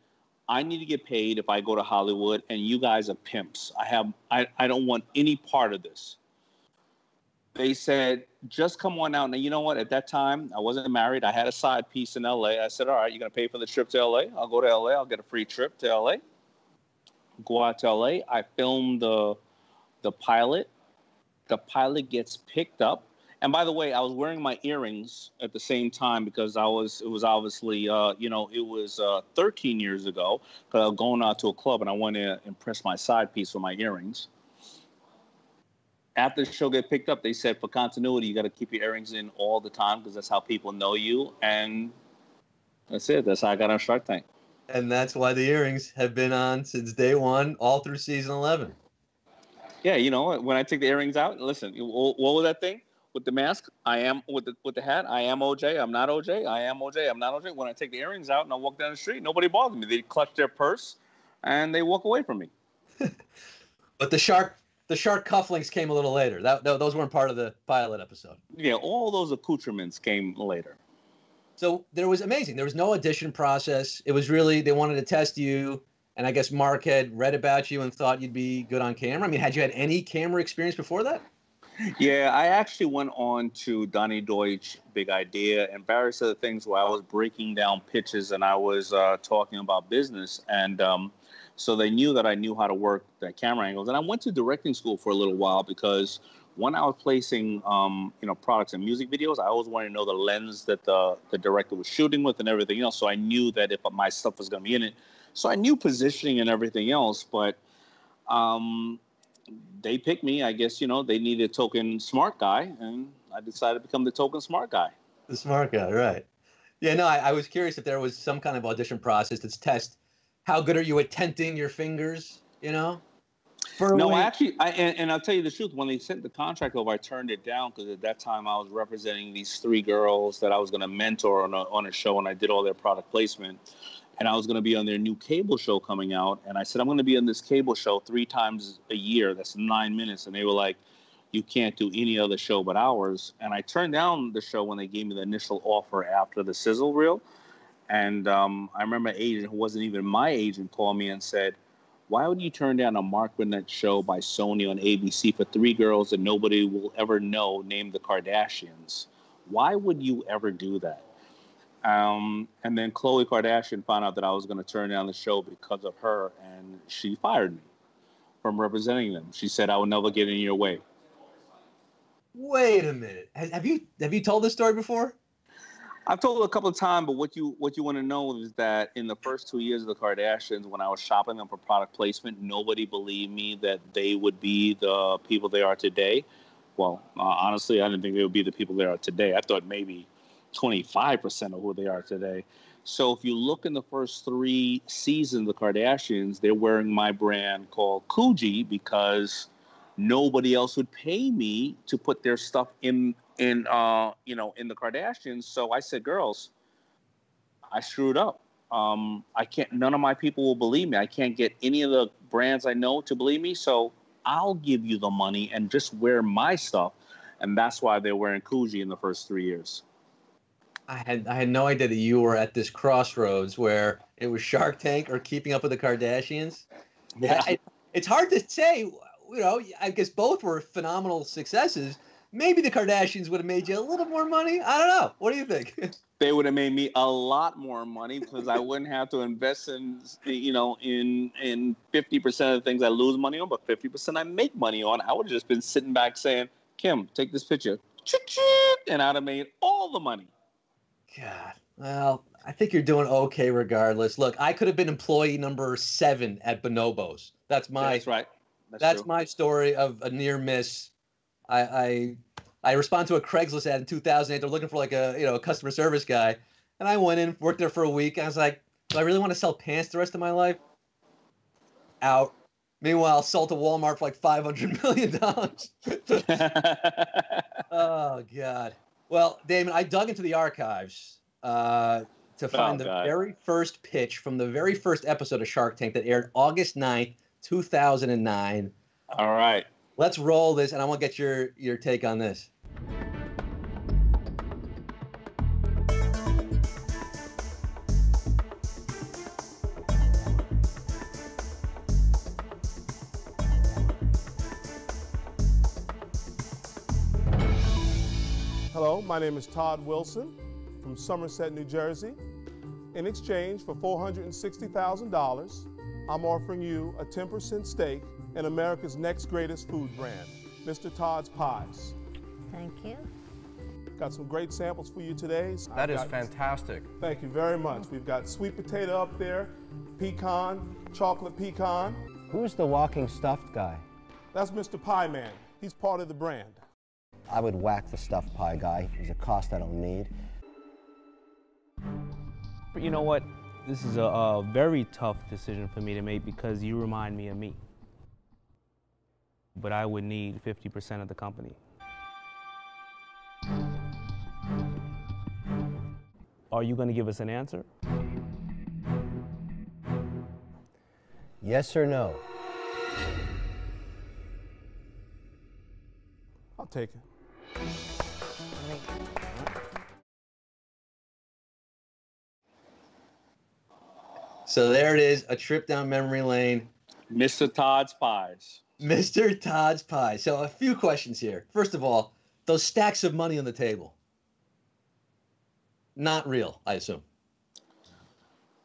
I need to get paid if I go to Hollywood, and you guys are pimps. I have. I, I don't want any part of this they said, just come on out. Now, you know what? At that time, I wasn't married. I had a side piece in LA. I said, all right, you're going to pay for the trip to LA? I'll go to LA. I'll get a free trip to LA. Go out to LA. I filmed the, the pilot. The pilot gets picked up. And by the way, I was wearing my earrings at the same time because I was, it was obviously, uh, you know, it was uh, 13 years ago. But I was going out to a club and I wanted to impress my side piece with my earrings after the show get picked up, they said for continuity, you got to keep your earrings in all the time because that's how people know you. And that's it. That's how I got on Shark Tank. And that's why the earrings have been on since day one, all through season 11. Yeah, you know, when I take the earrings out, listen, what what was that thing with the mask? I am with the with the hat. I am OJ. I'm not OJ. I am OJ. I'm not OJ. When I take the earrings out and I walk down the street, nobody bothers me. They clutch their purse and they walk away from me. But the shark the shark cufflinks came a little later. That, tho- those weren't part of the pilot episode. Yeah, all those accoutrements came later. So there was amazing. There was no audition process. It was really they wanted to test you, and I guess Mark had read about you and thought you'd be good on camera. I mean, had you had any camera experience before that? Yeah, I actually went on to Donny Deutsch, Big Idea, and various other things where I was breaking down pitches and I was uh, talking about business. And um, so they knew that I knew how to work the camera angles. And I went to directing school for a little while because when I was placing, um, you know, products and music videos, I always wanted to know the lens that the, the director was shooting with and everything else. So I knew that if my stuff was going to be in it. So I knew positioning and everything else, but um, they picked me. I guess you know they needed a token smart guy, and I decided to become the token smart guy. The smart guy, right? Yeah, no, I, I was curious if there was some kind of audition process to test how good are you at tenting your fingers, you know? For no, I actually, I, and, and I'll tell you the truth. When they sent the contract over, I turned it down because at that time I was representing these three girls that I was going to mentor on a, on a show, and I did all their product placement. And I was going to be on their new cable show coming out, and I said I'm going to be on this cable show three times a year. That's nine minutes, and they were like, "You can't do any other show but ours." And I turned down the show when they gave me the initial offer after the sizzle reel. And um, I remember an agent who wasn't even my agent called me and said, why would you turn down a Mark Burnett show by Sony on ABC for three girls that nobody will ever know named the Kardashians? Why would you ever do that? Um, and then Khloe Kardashian found out that I was going to turn down the show because of her, and she fired me from representing them. She said I will never get in your way. Wait a minute. Have you have you told this story before? I've told a couple of times, but what you what you want to know is that in the first two years of the Kardashians, when I was shopping them for product placement, nobody believed me that they would be the people they are today. Well, uh, honestly, I didn't think they would be the people they are today. I thought maybe 25% of who they are today. So if you look in the first three seasons of the Kardashians, they're wearing my brand called Coogi because nobody else would pay me to put their stuff in in uh you know in the Kardashians. So I said, girls, I screwed up. Um, I can't. None of my people will believe me. I can't get any of the brands I know to believe me. So I'll give you the money and just wear my stuff. And that's why they're wearing Coogi in the first three years. I had I had no idea that you were at this crossroads where it was Shark Tank or Keeping Up with the Kardashians. Yeah. I- it's hard to say. You know, I guess both were phenomenal successes. Maybe the Kardashians would have made you a little more money. I don't know. What do you think? they would have made me a lot more money because I wouldn't have to invest in, you know, in in fifty percent of the things I lose money on, but fifty percent I make money on. I would have just been sitting back saying, "Kim, take this picture," and I'd have made all the money. God. Well, I think you're doing okay regardless. Look, I could have been employee number seven at Bonobos. That's my That's right. That's, that's my story of a near miss. I, I I respond to a Craigslist ad in 2008. They're looking for like a you know a customer service guy, and I went in, worked there for a week. And I was like, do I really want to sell pants the rest of my life? Out. Meanwhile, sold to Walmart for like 500 million dollars. oh God. Well, Daymond, I dug into the archives uh, to find the very first pitch from the very first episode of Shark Tank that aired August 9th, 2009. All right. Let's roll this, and I want to get your your take on this. Hello, my name is Todd Wilson from Somerset, New Jersey. In exchange for $460,000, I'm offering you a 10% stake in America's next greatest food brand, Mr. Todd's Pies. Thank you. Got some great samples for you today. That I've is got- fantastic. Thank you very much. We've got sweet potato up there, pecan, chocolate pecan. Who's the walking stuffed guy? That's Mr. Pie Man. He's part of the brand. I would whack the stuffed pie guy. He's a cost I don't need. But You know what? This is a, a very tough decision for me to make because you remind me of me. But I would need 50% of the company. Are you going to give us an answer? Yes or no? I'll take it. So there it is, a trip down memory lane. Mr. Todd's Pies. Mr. Todd's Pie. So a few questions here. First of all, those stacks of money on the table. Not real, I assume.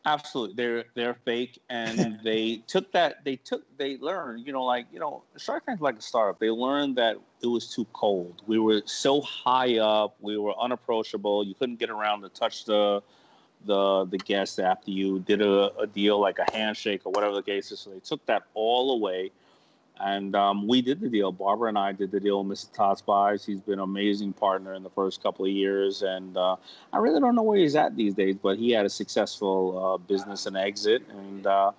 Absolutely, they're they're fake, and they took that. They took. They learned. You know, like you know, Shark Tank's like a startup. They learned that it was too cold. We were so high up. We were unapproachable. You couldn't get around to touch the the the guests after you did a, a deal like a handshake or whatever the case is. So they took that all away. And um, we did the deal. Barbara and I did the deal with Mr. Todd's Pies. He's been an amazing partner in the first couple of years. And uh, I really don't know where he's at these days, but he had a successful uh, business and exit. And uh,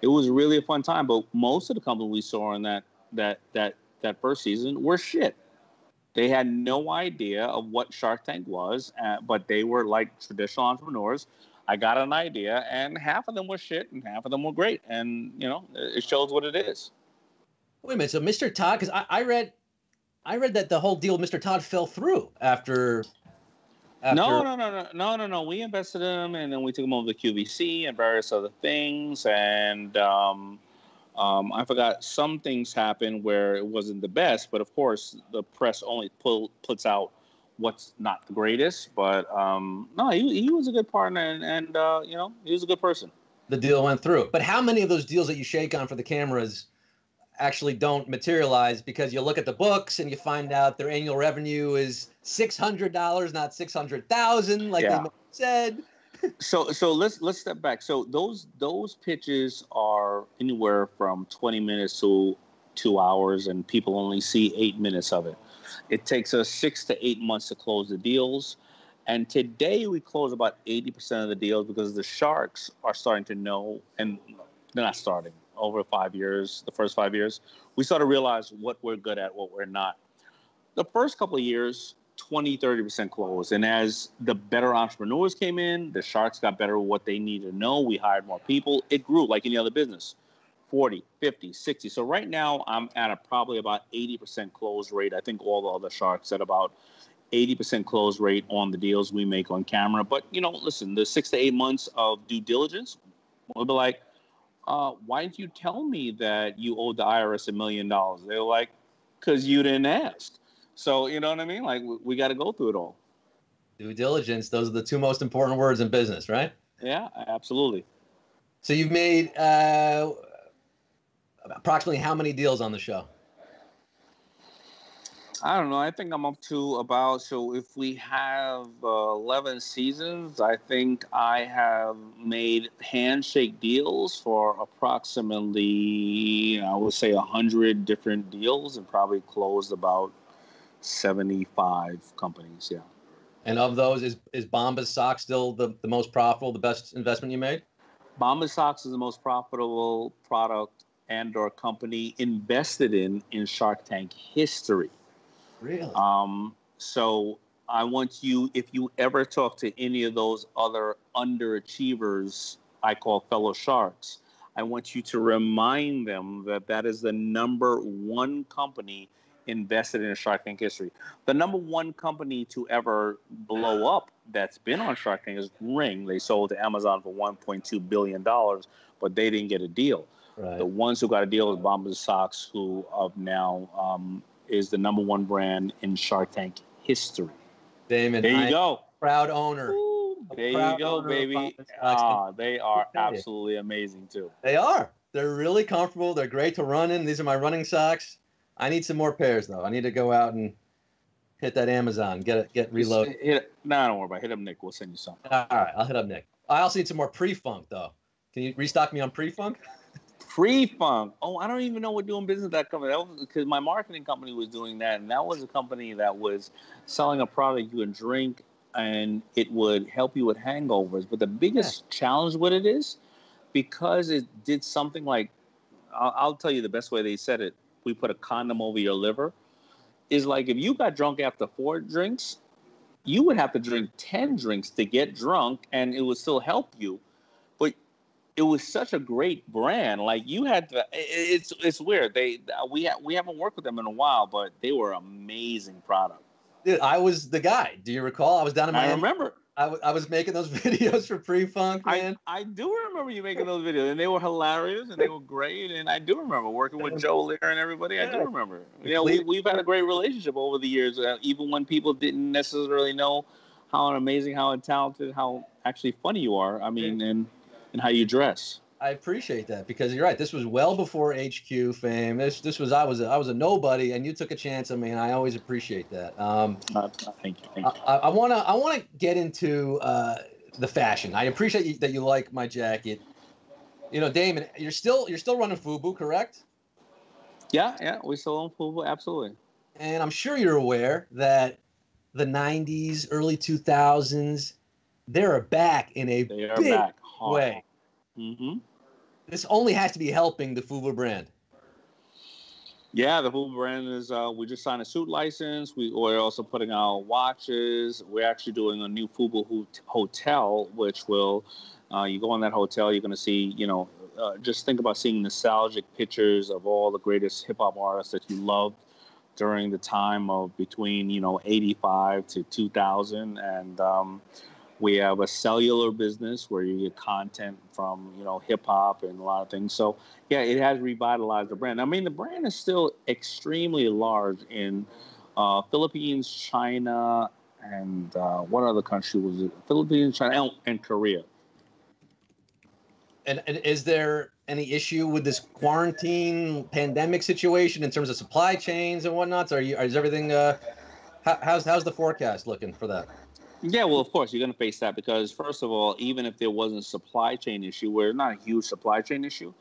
it was really a fun time. But most of the companies we saw in that, that, that, that first season were shit. They had no idea of what Shark Tank was, uh, but they were like traditional entrepreneurs. I got an idea, and half of them were shit, and half of them were great. And, you know, it shows what it is. Wait a minute. So Mr. Todd, because I, I read, I read that the whole deal with Mr. Todd fell through after. after No, no, no, no, no, no, no. We invested in them, and then we took them over to QVC and various other things. And um, um, I forgot some things happened where it wasn't the best, but of course the press only pull, puts out what's not the greatest. But um, no, he, he was a good partner, and, and uh, you know he was a good person. The deal went through. But how many of those deals that you shake on for the cameras actually don't materialize because you look at the books and you find out their annual revenue is six hundred dollars, not six hundred thousand, like Yeah. they said. so so let's let's step back. So those those pitches are anywhere from 20 minutes to two hours, and people only see eight minutes of it. It takes us six to eight months to close the deals. And today we close about 80% of the deals because the sharks are starting to know, and they're not starting over five years, the first five years, we start to realize what we're good at, what we're not. The first couple of years 20 30% close. and as the better entrepreneurs came in the sharks got better at what they needed to know. We hired more people. It grew like any other business 40 50 60 so right now i'm at a probably about 80% close rate. I think all the other sharks at about 80% close rate on the deals we make on camera. But you know listen the six to eight months of due diligence we'll be like uh, why didn't you tell me that you owed the irs a million dollars they were like because you didn't ask so you know what I mean? Like we, we got to go through it all. Due diligence; those are the two most important words in business, right? Yeah, absolutely. So you've made uh, approximately how many deals on the show? I don't know. I think I'm up to about so if we have uh, 11 seasons, I think I have made handshake deals for approximately I would say 100 different deals and probably closed about 75 companies. Yeah. And of those, is is Bombas stock still the, the most profitable, the best investment you made? Bombas Socks is the most profitable product and or company invested in in Shark Tank history. Really? Um, so I want you, if you ever talk to any of those other underachievers, I call fellow sharks, I want you to remind them that that is the number one company invested in Shark Tank history. The number one company to ever blow up that's been on Shark Tank is Ring. They sold to Amazon for 1.2 billion dollars, but they didn't get a deal. Right. The ones who got a deal is Bombas Socks, who of now um, is the number one brand in Shark Tank history. Daymond, There you I- go. Proud owner. A There you go, baby. Ah, they are absolutely amazing too. They are. They're really comfortable. They're great to run in. These are my running socks. I need some more pairs though. I need to go out and hit that Amazon, get it, get reloaded. Hit, hit, no, don't worry about it. Hit up Nick. We'll send you some. All right, I'll hit up Nick. I also need some more pre-funk though. Can you restock me on pre-funk? Free Funk. Oh, I don't even know what doing business that company. That was because my marketing company was doing that, and that was a company that was selling a product you would drink, and it would help you with hangovers. But the biggest challenge with it is because it did something like, I'll, I'll tell you the best way they said it. We put a condom over your liver. Is like if you got drunk after four drinks, you would have to drink 10 drinks to get drunk and it would still help you. It was such a great brand. Like you had to. It's it's weird. They we ha, we haven't worked with them in a while, but they were amazing product. Dude, I was the guy. Do you recall? I was down in I Miami. remember. I, w- I was making those videos for pre-funk, man. I do remember you making those videos, and they were hilarious, and they were great. And I do remember working with Joe Lear and everybody. I do remember. You know, we, we've had a great relationship over the years, uh, even when people didn't necessarily know how amazing, how talented, how actually funny you are. I mean, and and how you dress. I appreciate that because you're right. This was well before HQ fame. This this was I was a, I was a nobody, and you took a chance on me, and I always appreciate that. Um, Uh, thank you. Thank you. I, I wanna I wanna get into uh, the fashion. I appreciate you, that you like my jacket. You know, Daymond, you're still you're still running Fubu, correct? Yeah, yeah, we still own Fubu, absolutely. And I'm sure you're aware that the '90s, early 2000s, they're back in a They big back way. Mm-hmm. This only has to be helping the Fubu brand. Yeah, the Fubu brand is. Uh, we just signed a suit license. We, we're also putting out watches. We're actually doing a new Fubu hot- hotel, which will. Uh, you go in that hotel, you're going to see. You know, uh, just think about seeing nostalgic pictures of all the greatest hip hop artists that you loved during the time of between you know 85 to 2000 and um, we have a cellular business where you get content from you know hip hop and a lot of things so yeah it has revitalized the brand i mean the brand is still extremely large in uh, philippines china and uh, what other country was it philippines china and, and korea And, and is there any issue with this quarantine pandemic situation in terms of supply chains and whatnot? Are you is everything uh, how, how's how's the forecast looking for that? Yeah, well, of course, you're going to face that because, first of all, even if there wasn't a supply chain issue, where not a huge supply chain issue,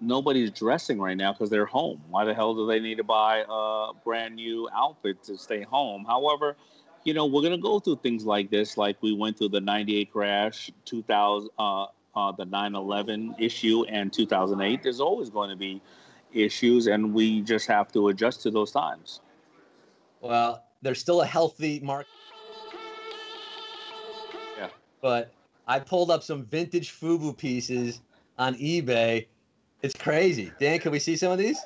nobody's dressing right now because they're home. Why the hell do they need to buy a brand new outfit to stay home? However, you know, we're going to go through things like this, like we went through the 98 crash, 2000, uh, uh, the 9 11 issue, and 2008. There's always going to be issues, and we just have to adjust to those times. Well, there's still a healthy market. But I pulled up some vintage FUBU pieces on eBay. It's crazy. Dan, can we see some of these?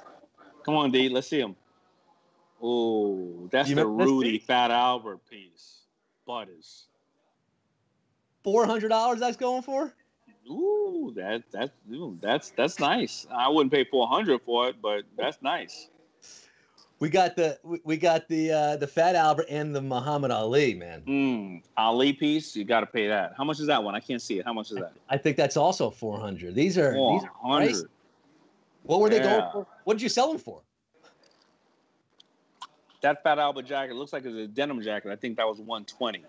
Come on, D, let's see them. Oh, that's You the Rudy Fat Albert piece. Butters. Four hundred dollars that's going for? Ooh, that that ooh, that's that's nice. I wouldn't pay four hundred for it, but that's nice. We got the we- got the uh, the Fat Albert and the Muhammad Ali, man. Mm, Ali piece, you got to pay that. How much is that one? I can't see it. How much is that? I think that's also four hundred. These are these are 400. What were they going for? What did you sell them for? That Fat Albert jacket looks like it's a denim jacket. I think that was one twenty.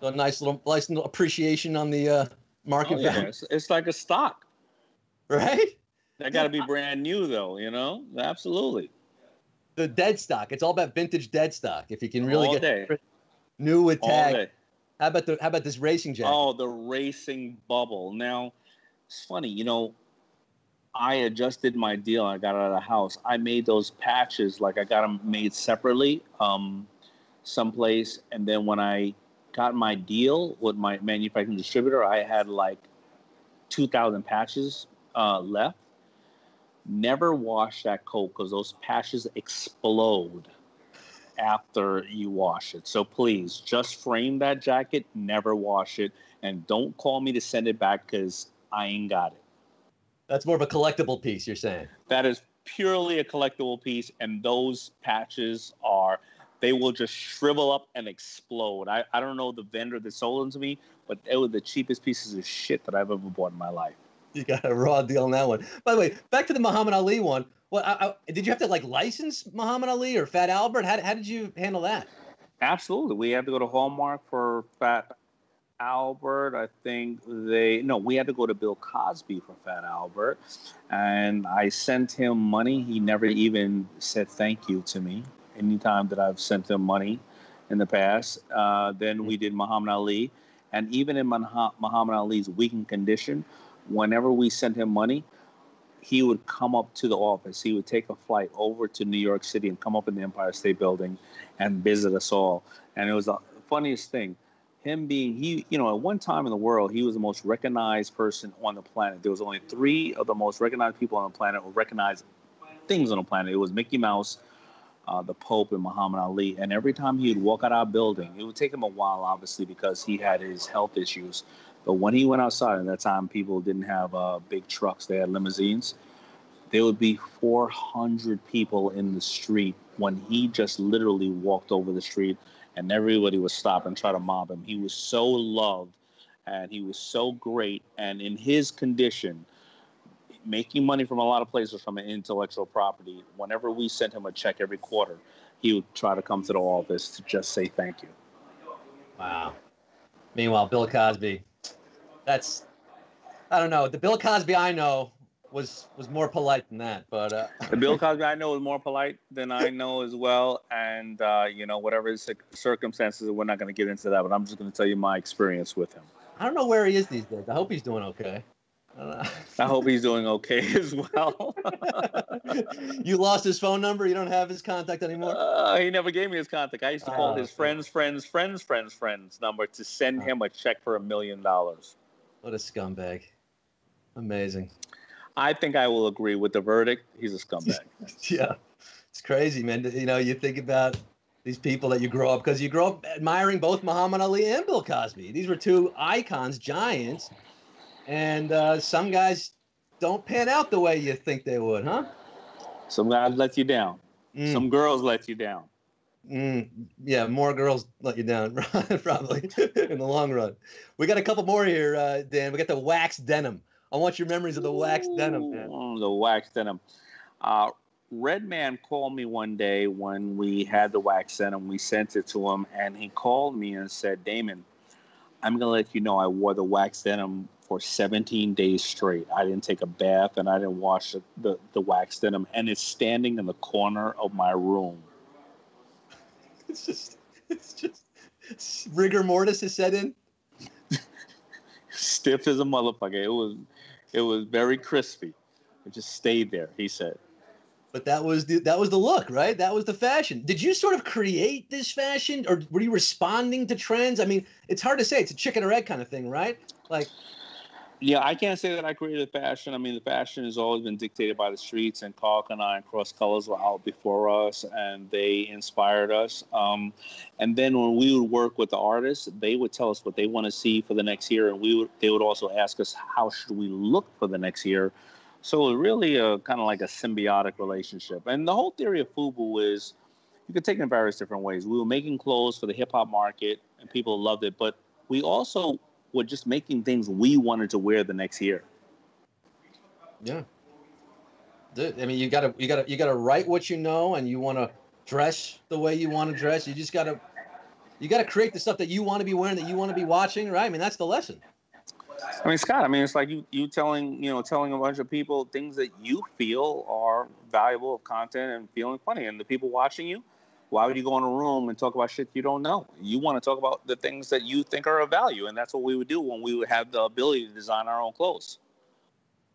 So a nice little nice little appreciation on the uh, market Oh, yeah. value, it's, it's like a stock. right? That got to be brand new, though. You know, absolutely. The dead stock. It's all about vintage dead stock. If you can really All get day. new with tag. How about the how about this racing jacket? Oh, the racing bubble. Now, it's funny, you know, I adjusted my deal. I got out of the house. I made those patches, like I got them made separately, um, someplace. And then when I got my deal with my manufacturing distributor, I had like 2,000 patches uh, left. Never wash that coat because those patches explode after you wash it. So please just frame that jacket, never wash it, and don't call me to send it back because I ain't got it. That's more of a collectible piece. You're saying. That is purely a collectible piece, and those patches are they will just shrivel up and explode. I, I don't know the vendor that sold them to me, but they were the cheapest pieces of shit that I've ever bought in my life. You got a raw deal on that one. By the way, back to the Muhammad Ali one. Well, I, I, did you have to like license Muhammad Ali or Fat Albert? How, how did you handle that? Absolutely. We had to go to Hallmark for Fat Albert. I think they no, we had to go to Bill Cosby for Fat Albert. And I sent him money. He never even said thank you to me. Anytime that I've sent him money in the past. Uh, then we did Muhammad Ali. And even in Muhammad Ali's weakened condition, whenever we sent him money, he would come up to the office. He would take a flight over to New York City and come up in the Empire State Building and visit us all. And it was the funniest thing. him being he, you know, at one time in the world, he was the most recognized person on the planet. There was only three of the most recognized people on the planet who recognized things on the planet. It was Mickey Mouse, uh, the Pope, and Muhammad Ali. And every time he would walk out our building, it would take him a while, obviously, because he had his health issues. But when he went outside, at that time, people didn't have uh, big trucks; they had limousines. There would be 400 people in the street when he just literally walked over the street, and everybody would stop and try to mob him. He was so loved, and he was so great. And in his condition, making money from a lot of places from an intellectual property, whenever we sent him a check every quarter, he would try to come to the office to just say thank you. Wow. Meanwhile, Bill Cosby, that's I don't know. The Bill Cosby I know was was more polite than that, but uh, The Bill Cosby I know is more polite than I know as well, and uh, you know whatever his circumstances, we're not going to get into that. But I'm just going to tell you my experience with him. I don't know where he is these days. I hope he's doing okay. I. I hope he's doing okay as well. you lost his phone number. You don't have his contact anymore. Uh, he never gave me his contact. I used to call Oh, his friends, friends, friends, friends, friends number to send him a check for a million dollars. What a scumbag! Amazing. I think I will agree with the verdict. He's a scumbag. yeah, it's crazy, man. You know, you think about these people that you grow up because you grow up admiring both Muhammad Ali and Bill Cosby. These were two icons, giants, and uh, some guys don't pan out the way you think they would, huh? Some guys let you down. Mm. Some girls let you down. Mm, yeah, more girls let you down, probably in the long run. We got a couple more here, uh, Dan. We got the wax denim. I want your memories of the wax denim, man. The wax denim. Uh, Redman called me one day when we had the wax denim. We sent it to him, and he called me and said, Daymond, I'm going to let you know I wore the wax denim for 17 days straight. I didn't take a bath and I didn't wash the, the, the wax denim, and it's standing in the corner of my room. It's just, it's just rigor mortis is set in. Stiff as a motherfucker. It was, it was very crispy. It just stayed there, he said. But that was the that was the look, right? That was the fashion. Did you sort of create this fashion, or were you responding to trends? I mean, it's hard to say. It's a chicken or egg kind of thing, right? Like, Yeah, I can't say that I created fashion. I mean, the fashion has always been dictated by the streets, and Karl Kani and Cross Colors were out before us, and they inspired us. Um, and then when we would work with the artists, they would tell us what they want to see for the next year, and we would they would also ask us how should we look for the next year. So it really a kind of like a symbiotic relationship. And the whole theory of FUBU is you could take it in various different ways. We were making clothes for the hip hop market, and people loved it, but we also were just making things we wanted to wear the next year. yeah. Dude, I mean, you gotta you gotta you gotta write what you know, and you want to dress the way you want to dress. You just gotta you gotta create the stuff that you want to be wearing, that you want to be watching, right? I mean, that's the lesson. I mean, Scott. I mean, it's like you you telling you know telling a bunch of people things that you feel are valuable of content and feeling funny, and the people watching you. Why would you go in a room and talk about shit you don't know? You want to talk about the things that you think are of value, and that's what we would do when we would have the ability to design our own clothes.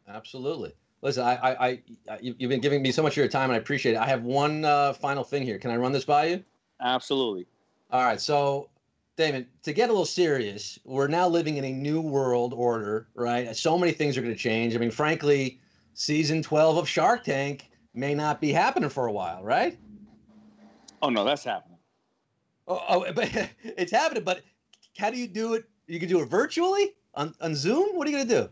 Absolutely. Listen, I, I, I you- you've been giving me so much of your time, and I appreciate it. I have one uh, final thing here. Can I run this by you? Absolutely. All right. So, David, to get a little serious, we're now living in a new world order, right? So many things are going to change. I mean, frankly, season 12 of Shark Tank may not be happening for a while, right? Oh no, that's happening. Oh, oh but it's happening. But how do you do it? You can do it virtually on, on Zoom. What are you going to do?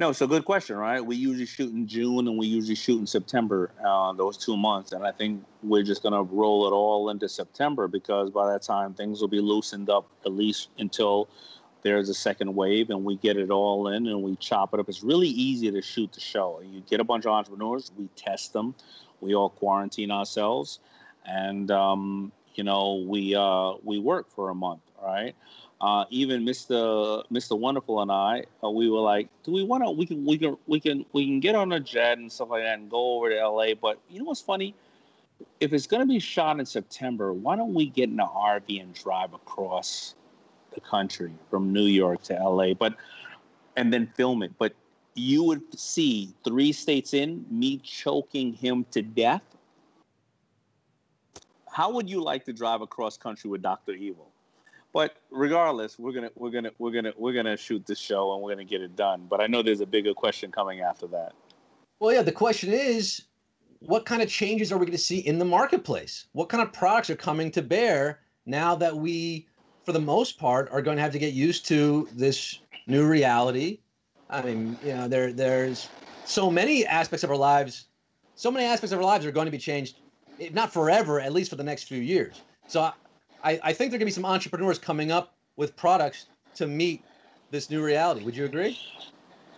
No, it's a good question, right? We usually shoot in June and we usually shoot in September, uh, those two months. And I think we're just going to roll it all into September because by that time things will be loosened up at least until there's a second wave and we get it all in and we chop it up. It's really easy to shoot the show. You get a bunch of entrepreneurs, we test them, we all quarantine ourselves, and um, you know we uh, we work for a month, right? uh, even Mr. Mr. Wonderful and I, uh, we were like, do we want to? We can, we can, we can, we can get on a jet and stuff like that and go over to LA. But you know what's funny? If it's going to be shot in September, why don't we get in an RV and drive across the country from New York to LA? But and then film it. But you would see three states in me choking him to death. How would you like to drive across country with Doctor Evil? But regardless, we're gonna we're gonna we're gonna we're gonna shoot this show and we're gonna get it done. But I know there's a bigger question coming after that. Well, yeah, the question is what kind of changes are we to see in the marketplace? What kind of products are coming to bear now that we, for the most part, are going to have to get used to this new reality? I mean, you know, there there's so many aspects of our lives, so many aspects of our lives are going to be changed, if not forever, at least for the next few years. So I, I think there are going to be some entrepreneurs coming up with products to meet this new reality. Would you agree?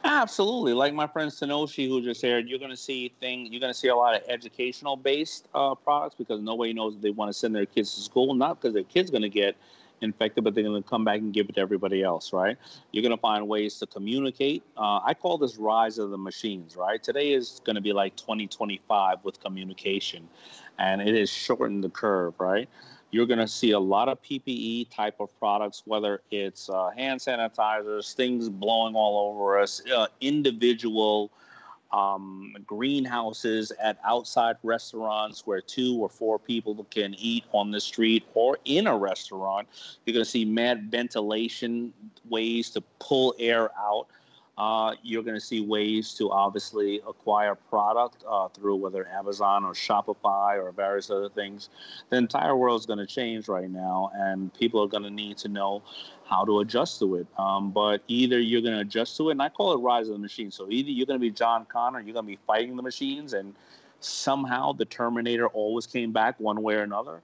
Absolutely. Like my friend Sonoshi, who just shared, you're going to see things. You're going to see a lot of educational based uh, products because nobody knows they want to send their kids to school, not because their kids going to get infected, but they're going to come back and give it to everybody else, right? You're going to find ways to communicate. Uh, I call this rise of the machines, right? Today is going to be like 2025 with communication, and it has shortened the curve, right? You're going to see a lot of PPE type of products, whether it's uh, hand sanitizers, things blowing all over us, uh, individual um, greenhouses at outside restaurants where two or four people can eat on the street or in a restaurant. You're going to see mad ventilation ways to pull air out. Uh, you're going to see ways to obviously acquire product uh, through whether Amazon or Shopify or various other things. The entire world is going to change right now, and people are going to need to know how to adjust to it. Um, but either you're going to adjust to it, and I call it rise of the machine. So either you're going to be John Connor, you're going to be fighting the machines, and somehow the Terminator always came back one way or another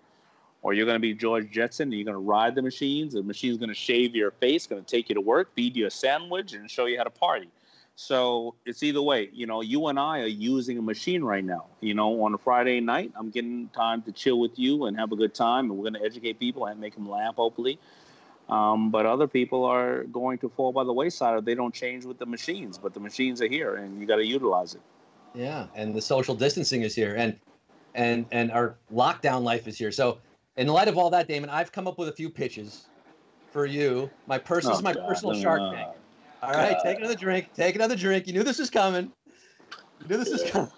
or you're going to be George Jetson and you're going to ride the machines. The machine's going to shave your face, going to take you to work, feed you a sandwich, and show you how to party. So it's either way. You know, you and I are using a machine right now. You know, on a Friday night, I'm getting time to chill with you and have a good time, and we're going to educate people and make them laugh, hopefully. Um, but other people are going to fall by the wayside if they don't change with the machines. But the machines are here, and you got to utilize it. Yeah, and the social distancing is here, and and and our lockdown life is here. So in light of all that, Daymond, I've come up with a few pitches for you. My person, this is oh, my God, personal no, Shark. Tank. All right, God. take another drink. Take another drink. You knew this was coming. You knew this was coming.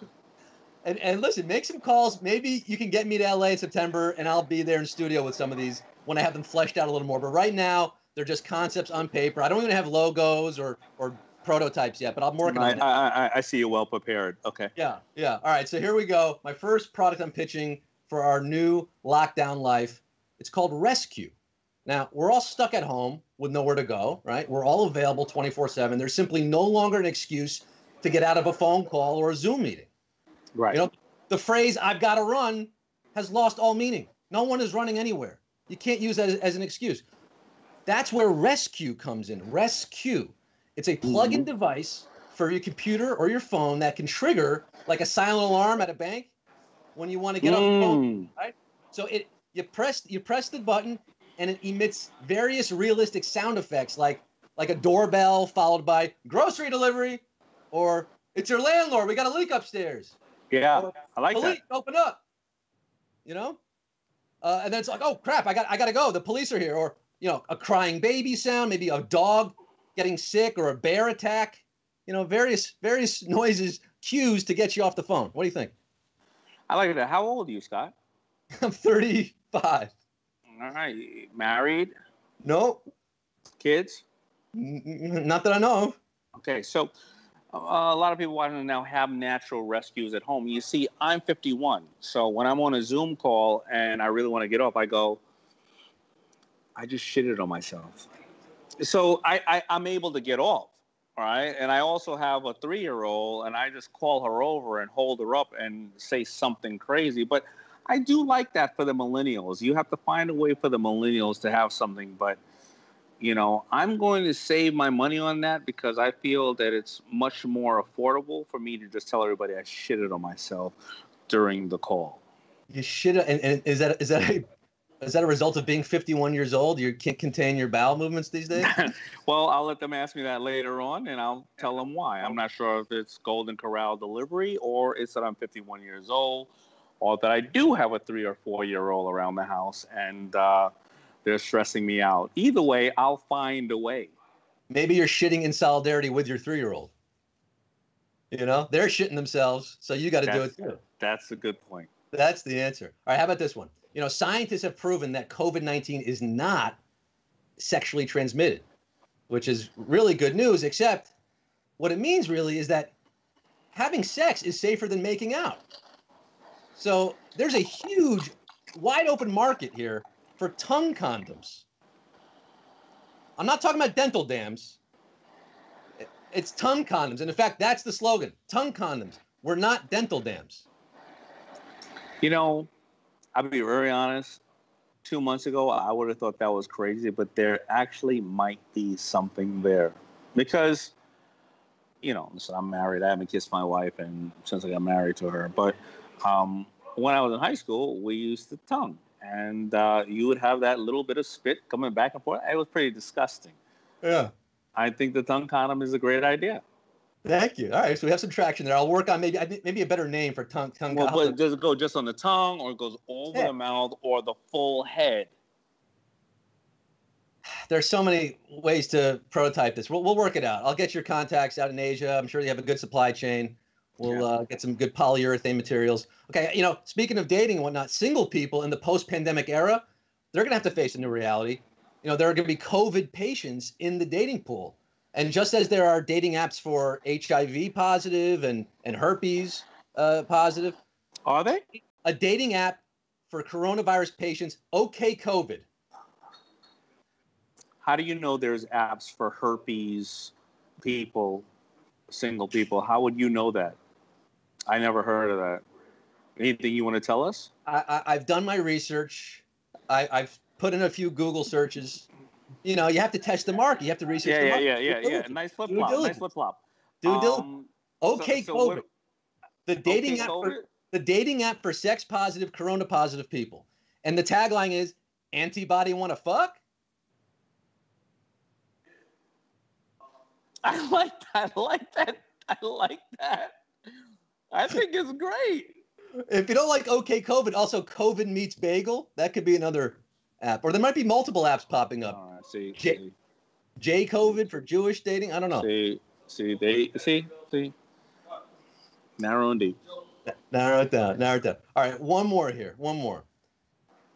And and listen, make some calls. Maybe you can get me to LA in September, and I'll be there in studio with some of these when I have them fleshed out a little more. But right now, they're just concepts on paper. I don't even have logos or or prototypes yet, but I'm working I, on it. I, I, I see you well prepared. Okay. Yeah, yeah. All right, so here we go. My first product I'm pitching for our new lockdown life. It's called Rescue. Now, we're all stuck at home with nowhere to go, right? We're all available 24 7. There's simply no longer an excuse to get out of a phone call or a Zoom meeting. Right. You know, the phrase "I've got to run" has lost all meaning. No one is running anywhere. You can't use that as, as an excuse. That's where Rescue comes in. Rescue. It's a mm-hmm. plug-in device for your computer or your phone that can trigger like a silent alarm at a bank when you want to get off the phone, right? So it you press you press the button and it emits various realistic sound effects like like a doorbell followed by grocery delivery or it's your landlord, we got a leak upstairs. Yeah, I like police, that. open up. You know? Uh, and then it's like, oh crap, I got I gotta go. The police are here. Or, you know, a crying baby sound, maybe a dog getting sick or a bear attack. You know, various various noises, cues to get you off the phone. What do you think? I like that. How old are you, Scott? I'm 35. All right. Married? No. Kids? Not that I know of. Okay, so uh, a lot of people want to now have natural rescues at home. You see, I'm 51, so when I'm on a Zoom call and I really want to get off, I go, I just shitted on myself. So I, I I'm able to get off, all right. And I also have a three year old, and I just call her over and hold her up and say something crazy. But I do like that for the millennials. You have to find a way for the millennials to have something, but you know, I'm going to save my money on that because I feel that it's much more affordable for me to just tell everybody I shitted on myself during the call. You should. And, and is that is that a is that a result of being 51 years old? You can't contain your bowel movements these days. Well, I'll let them ask me that later on, and I'll tell them why. I'm not sure if it's Golden Corral delivery or it's that I'm 51 years old, or that I do have a three or four year old around the house and uh, they're stressing me out. Either way, I'll find a way. Maybe you're shitting in solidarity with your three year old. You know, they're shitting themselves, so you got to do it too. That's a good point. That's the answer. All right, how about this one? You know, scientists have proven that COVID 19 is not sexually transmitted, which is really good news. Except, what it means really is that having sex is safer than making out. So there's a huge, wide open market here for tongue condoms. I'm not talking about dental dams. It's tongue condoms. And in fact, that's the slogan tongue condoms. We're not dental dams. You know, I'll be very honest. Two months ago, I would have thought that was crazy, but there actually might be something there because, you know, listen, I'm married. I haven't kissed my wife, and since I got married to her, but um, when I was in high school, we used the tongue, and uh, you would have that little bit of spit coming back and forth. It was pretty disgusting. Yeah. I think the tongue condom is a great idea. Thank you. All right, so we have some traction there. I'll work on maybe maybe a better name for tongue tongue. Well, but does it go just on the tongue, or it goes over Yeah. the mouth, or the full head? There's so many ways to prototype this. We'll, we'll work it out. I'll get your contacts out in Asia. I'm sure you have a good supply chain. We'll uh, get some good polyurethane materials. Okay, you know, speaking of dating and whatnot, single people in the post-pandemic era, they're going to have to face a new reality. You know, there are going to be COVID patients in the dating pool, and just as there are dating apps for HIV positive and and herpes uh, positive, are they a dating app for coronavirus patients? Okay, COVID. How do you know there's apps for herpes people, single people? How would you know that? I never heard of that. Anything you want to tell us? I, I, I've done my research. I, I've put in a few Google searches. You know, you have to test the market. You have to research Yeah, the yeah, market. yeah, yeah, yeah. Nice flip flop. Nice flip flop. Due diligence. Um, Okay, so COVID. the dating Okay, app COVID? for the dating app for sex positive, corona positive people. And the tagline is antibody want to fuck? I like that. I like that. I like that. I think it's great. If you don't like OK COVID, also COVID meets bagel. That could be another app. Or there might be multiple apps popping up. See, J, see, J COVID for Jewish dating. I don't know. see, see, they see, see. Narrow and deep. Narrow it down. Narrow it down. All right, one more here. One more.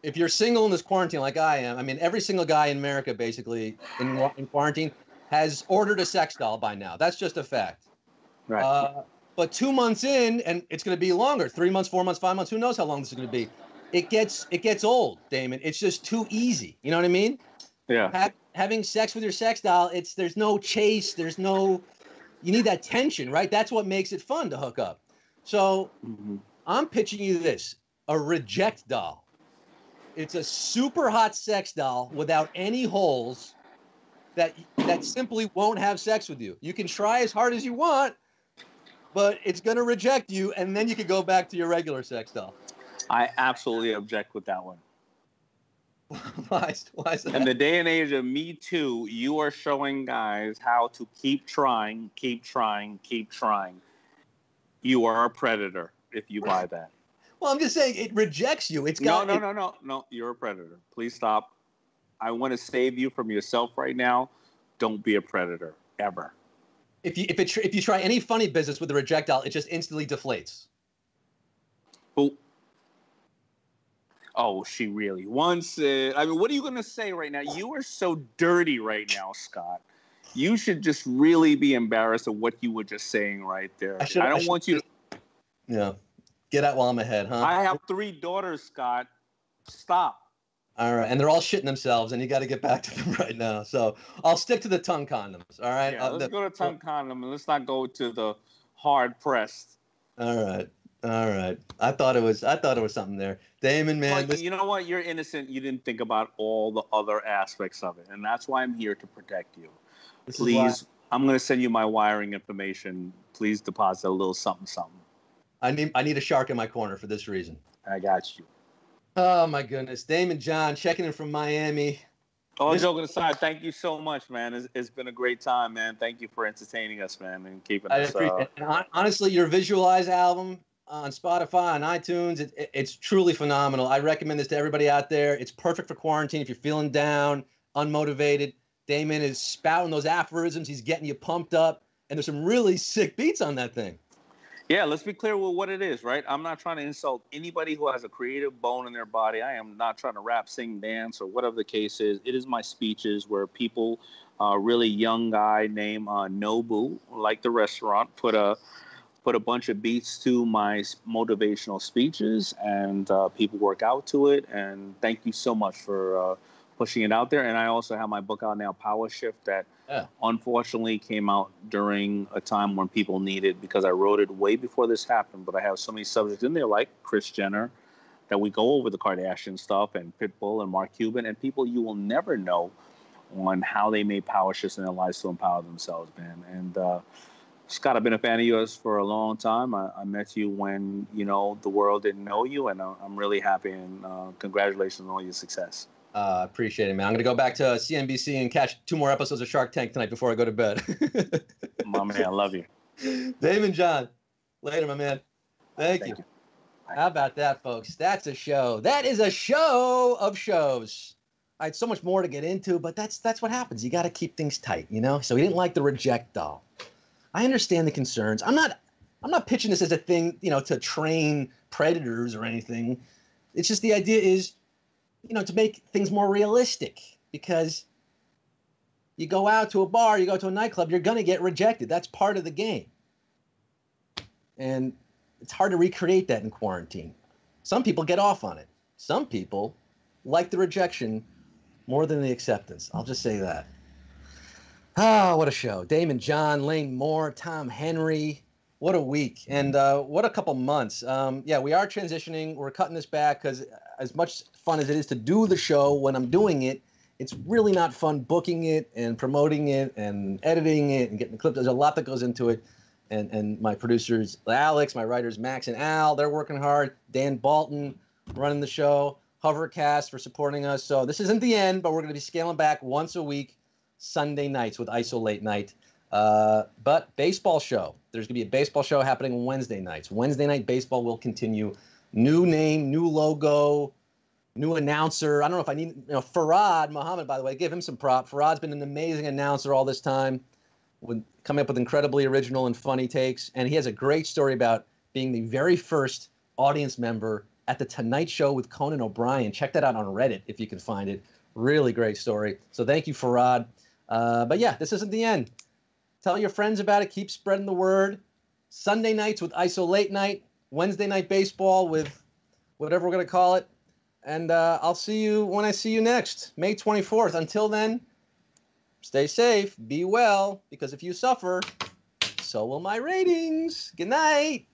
If you're single in this quarantine, like I am, I mean, every single guy in America, basically in, in quarantine, has ordered a sex doll by now. That's just a fact. Right. Uh, but two months in, and it's going to be longer. Three months, four months, five months. Who knows how long this is going to be? It gets it gets old, Daymond. It's just too easy. You know what I mean? Yeah. Ha- having sex with your sex doll, it's there's no chase. There's no. You need that tension, right? That's what makes it fun to hook up. So Mm-hmm. I'm pitching you this: a reject doll. It's a super hot sex doll without any holes that that simply won't have sex with you. You can try as hard as you want, but it's going to reject you, and then you can go back to your regular sex doll. I absolutely object with that one. why, is- why is that? In the day and age of Me Too, you are showing guys how to keep trying, keep trying, keep trying. You are a predator if you buy that. well, I'm just saying it rejects you. It's No, got no, it- no, no, no. You're a predator. Please stop. I want to save you from yourself right now. Don't be a predator ever. If you if it tr- if you try any funny business with a reject doll, it just instantly deflates. Oh, oh, she really wants it. I mean, what are you going to say right now? You are so dirty right now, Scott. You should just really be embarrassed of what you were just saying right there. I I, should- I don't should- want you to. Yeah, get out while I'm ahead, huh? I have three daughters, Scott. Stop. All right, and they're all shitting themselves, and you got to get back to them right now. So I'll stick to the tongue condoms. All right. Yeah, Uh, let's the- go to tongue condom and let's not go to the hard pressed. All right. All right. I thought it was. I thought it was something there, Daymond. Man, this, you know what? You're innocent. You didn't think about all the other aspects of it, and that's why I'm here to protect you. This Please, I'm going to send you my wiring information. Please deposit a little something, something. I need. I need a shark in my corner for this reason. I got you. Oh my goodness, Daymond John checking in from Miami. This- joking aside, thank you so much, man. It's, it's been a great time, man. Thank you for entertaining us, man, and keeping I us. appreciate Uh. And hon- honestly, your Visualize album on Spotify, on iTunes, it, it- it's truly phenomenal. I recommend this to everybody out there. It's perfect for quarantine if you're feeling down, unmotivated. Daymond is spouting those aphorisms. He's getting you pumped up, and there's some really sick beats on that thing. Yeah, let's be clear with what it is, right? I'm not trying to insult anybody who has a creative bone in their body. I am not trying to rap, sing, dance, or whatever the case is. It is my speeches where people, uh, really young guy named uh, Nobu, like the restaurant, put a put a bunch of beats to my motivational speeches, and uh, people work out to it. And thank you so much for uh, pushing it out there. And I also have my book out now, Power Shift, that Yeah. unfortunately came out during a time when people needed because I wrote it way before this happened. But I have so many subjects in there, like Kris Jenner, that we go over the Kardashian stuff and Pitbull and Mark Cuban and people you will never know on how they made power shifts in their lives to empower themselves, man. And uh, Scott, I've been a fan of yours for a long time. I, I met you when you know the world didn't know you, and I- I'm really happy and uh, congratulations on all your success. Uh, appreciate it, man. I'm gonna go back to CNBC and catch two more episodes of Shark Tank tonight before I go to bed. My man, I love you. Daymond John, later, my man. Thank, you. How about that, folks? That's a show. That is a show of shows. I had so much more to get into, but that's that's what happens. You got to keep things tight, you know. So he didn't like the reject doll. I understand the concerns. I'm not I'm not pitching this as a thing, you know, to train predators or anything. It's just the idea is, you know, to make things more realistic because you go out to a bar, you go to a nightclub, you're going to get rejected. That's part of the game. And it's hard to recreate that in quarantine. Some people get off on it. Some people like the rejection more than the acceptance. I'll just say that. Ah, what a show. Daymond John, Lane Moore, Tom Henry. What a week. And uh, what a couple months. Um, yeah, we are transitioning. We're cutting this back because as much fun as it is to do the show when I'm doing it, it's really not fun booking it and promoting it and editing it and getting the clip. There's a lot that goes into it. And, and my producers, Alex, my writers, Max and Al, they're working hard. Dan Balton running the show. Hovercast for supporting us. So this isn't the end, but we're going to be scaling back once a week, Sunday nights with IsoLate Night. Uh, but baseball show. There's going to be a baseball show happening Wednesday nights. Wednesday night baseball will continue. New name, new logo, new announcer. I don't know if I need, you know, Fard Muhammad, by the way, give him some prop. Fard's been an amazing announcer all this time, with, coming up with incredibly original and funny takes. And he has a great story about being the very first audience member at the Tonight Show with Conan O'Brien. Check that out on Reddit if you can find it. Really great story. So thank you, Fard. Uh, but yeah, this isn't the end. Tell your friends about it. Keep spreading the word. Sunday nights with IsoLate Night. Wednesday night baseball with whatever we're going to call it. And uh, I'll see you when I see you next, May 24th. Until then, stay safe, be well, because if you suffer, so will my ratings. Good night.